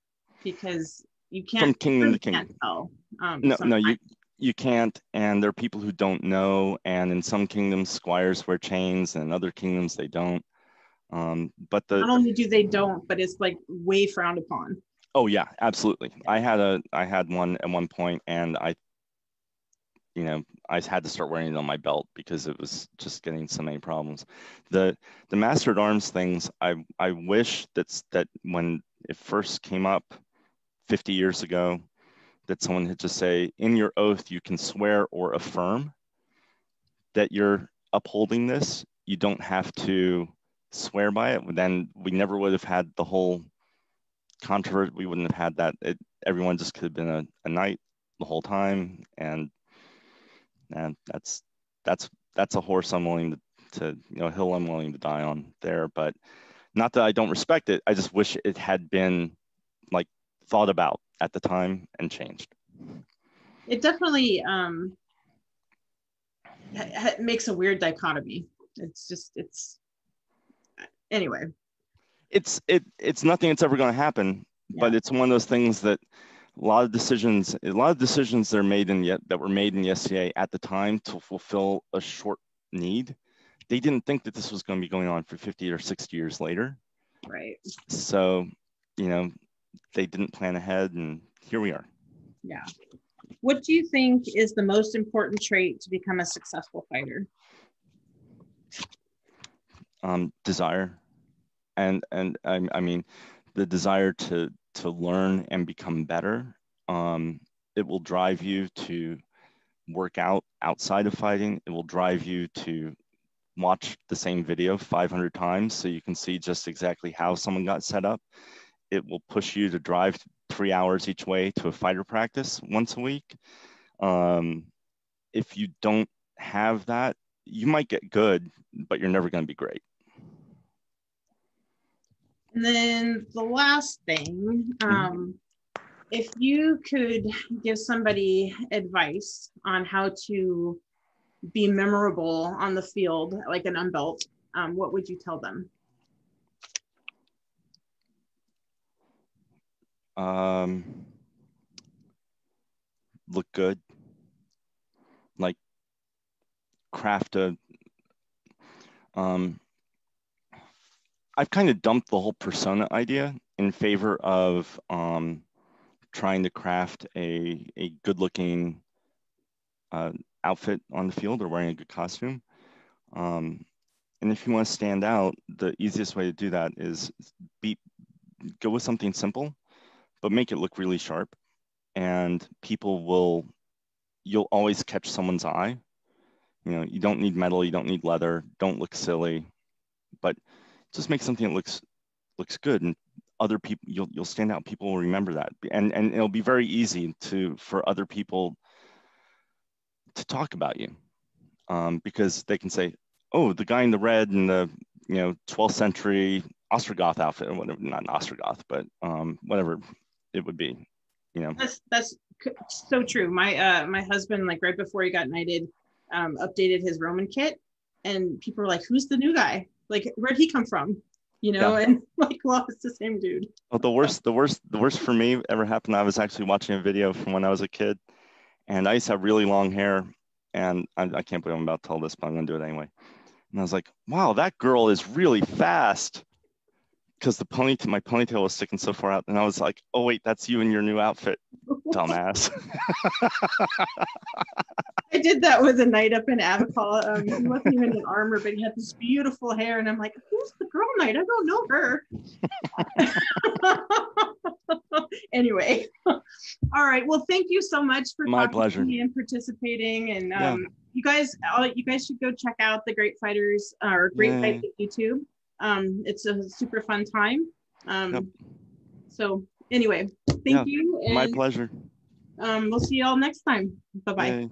because you can't from kingdom to kingdom. Tell, um, no, no, you you can't. And there are people who don't know. And in some kingdoms, squires wear chains, and in other kingdoms they don't. Um, but the not only do they don't, but it's like way frowned upon. Oh yeah, absolutely. I had a I had one at one point, and I, you know, I had to start wearing it on my belt because it was just getting so many problems. The the master at arms things, I I wish that's that when it first came up, 50 years ago, that someone had to say in your oath you can swear or affirm that you're upholding this. You don't have to swear by it, then we never would have had the whole controversy. We wouldn't have had that. It, everyone just could have been a, a knight the whole time, and and that's that's that's a horse I'm willing to, to you know hill I'm willing to die on there. But not that I don't respect it. I just wish it had been like thought about at the time and changed. It definitely um, ha- makes a weird dichotomy. It's just it's anyway it's it it's nothing that's ever going to happen yeah. but it's one of those things that a lot of decisions a lot of decisions that are made in yet that were made in the SCA at the time to fulfill a short need they didn't think that this was going to be going on for 50 or 60 years later right so you know they didn't plan ahead and here we are. Yeah. What do you think is the most important trait to become a successful fighter? Um, desire. And and I, I mean the desire to to learn and become better um, it will drive you to work out outside of fighting. It will drive you to watch the same video 500 times so you can see just exactly how someone got set up it will push you to drive three hours each way to a fighter practice once a week um, if you don't have that you might get good but you're never going to be great and then the last thing, mm-hmm. um, if you could give somebody advice on how to be memorable on the field, like an unbelt, um, what would you tell them? Um, look good. Like craft a um, I've kind of dumped the whole persona idea in favor of um, trying to craft a, a good looking uh, outfit on the field or wearing a good costume. Um, and if you want to stand out, the easiest way to do that is be, go with something simple, but make it look really sharp. And people will, you'll always catch someone's eye. You know, you don't need metal, you don't need leather, don't look silly, but just make something that looks looks good and other people you'll you'll stand out people will remember that and and it'll be very easy to for other people to talk about you um, because they can say oh the guy in the red and the you know 12th century ostrogoth outfit or whatever not an ostrogoth but um, whatever it would be you know that's that's so true my uh my husband like right before he got knighted um updated his roman kit and people were like who's the new guy like, where'd he come from? you know, yeah. and *laughs* like, well, it's the same dude. Well, the worst, the worst, the worst for me ever happened. I was actually watching a video from when I was a kid, and I used to have really long hair, and I, I can't believe I'm about to tell this, but I'm gonna do it anyway. And I was like, wow, that girl is really fast. Because the ponytail, my ponytail was sticking so far out. And I was like, oh, wait, that's you in your new outfit, *laughs* dumbass. I did that with a knight up in Avacal. Um, he wasn't even in armor, but he had this beautiful hair. And I'm like, who's the girl knight? I don't know her. *laughs* anyway, all right. Well, thank you so much for my pleasure and participating. And um, yeah. you guys, all you guys should go check out the Great Fighters uh, or Great Yay. Fight YouTube. Um, it's a super fun time. Um, yep. So anyway, thank yeah, you. And, my pleasure. Um, we'll see you all next time. Bye bye.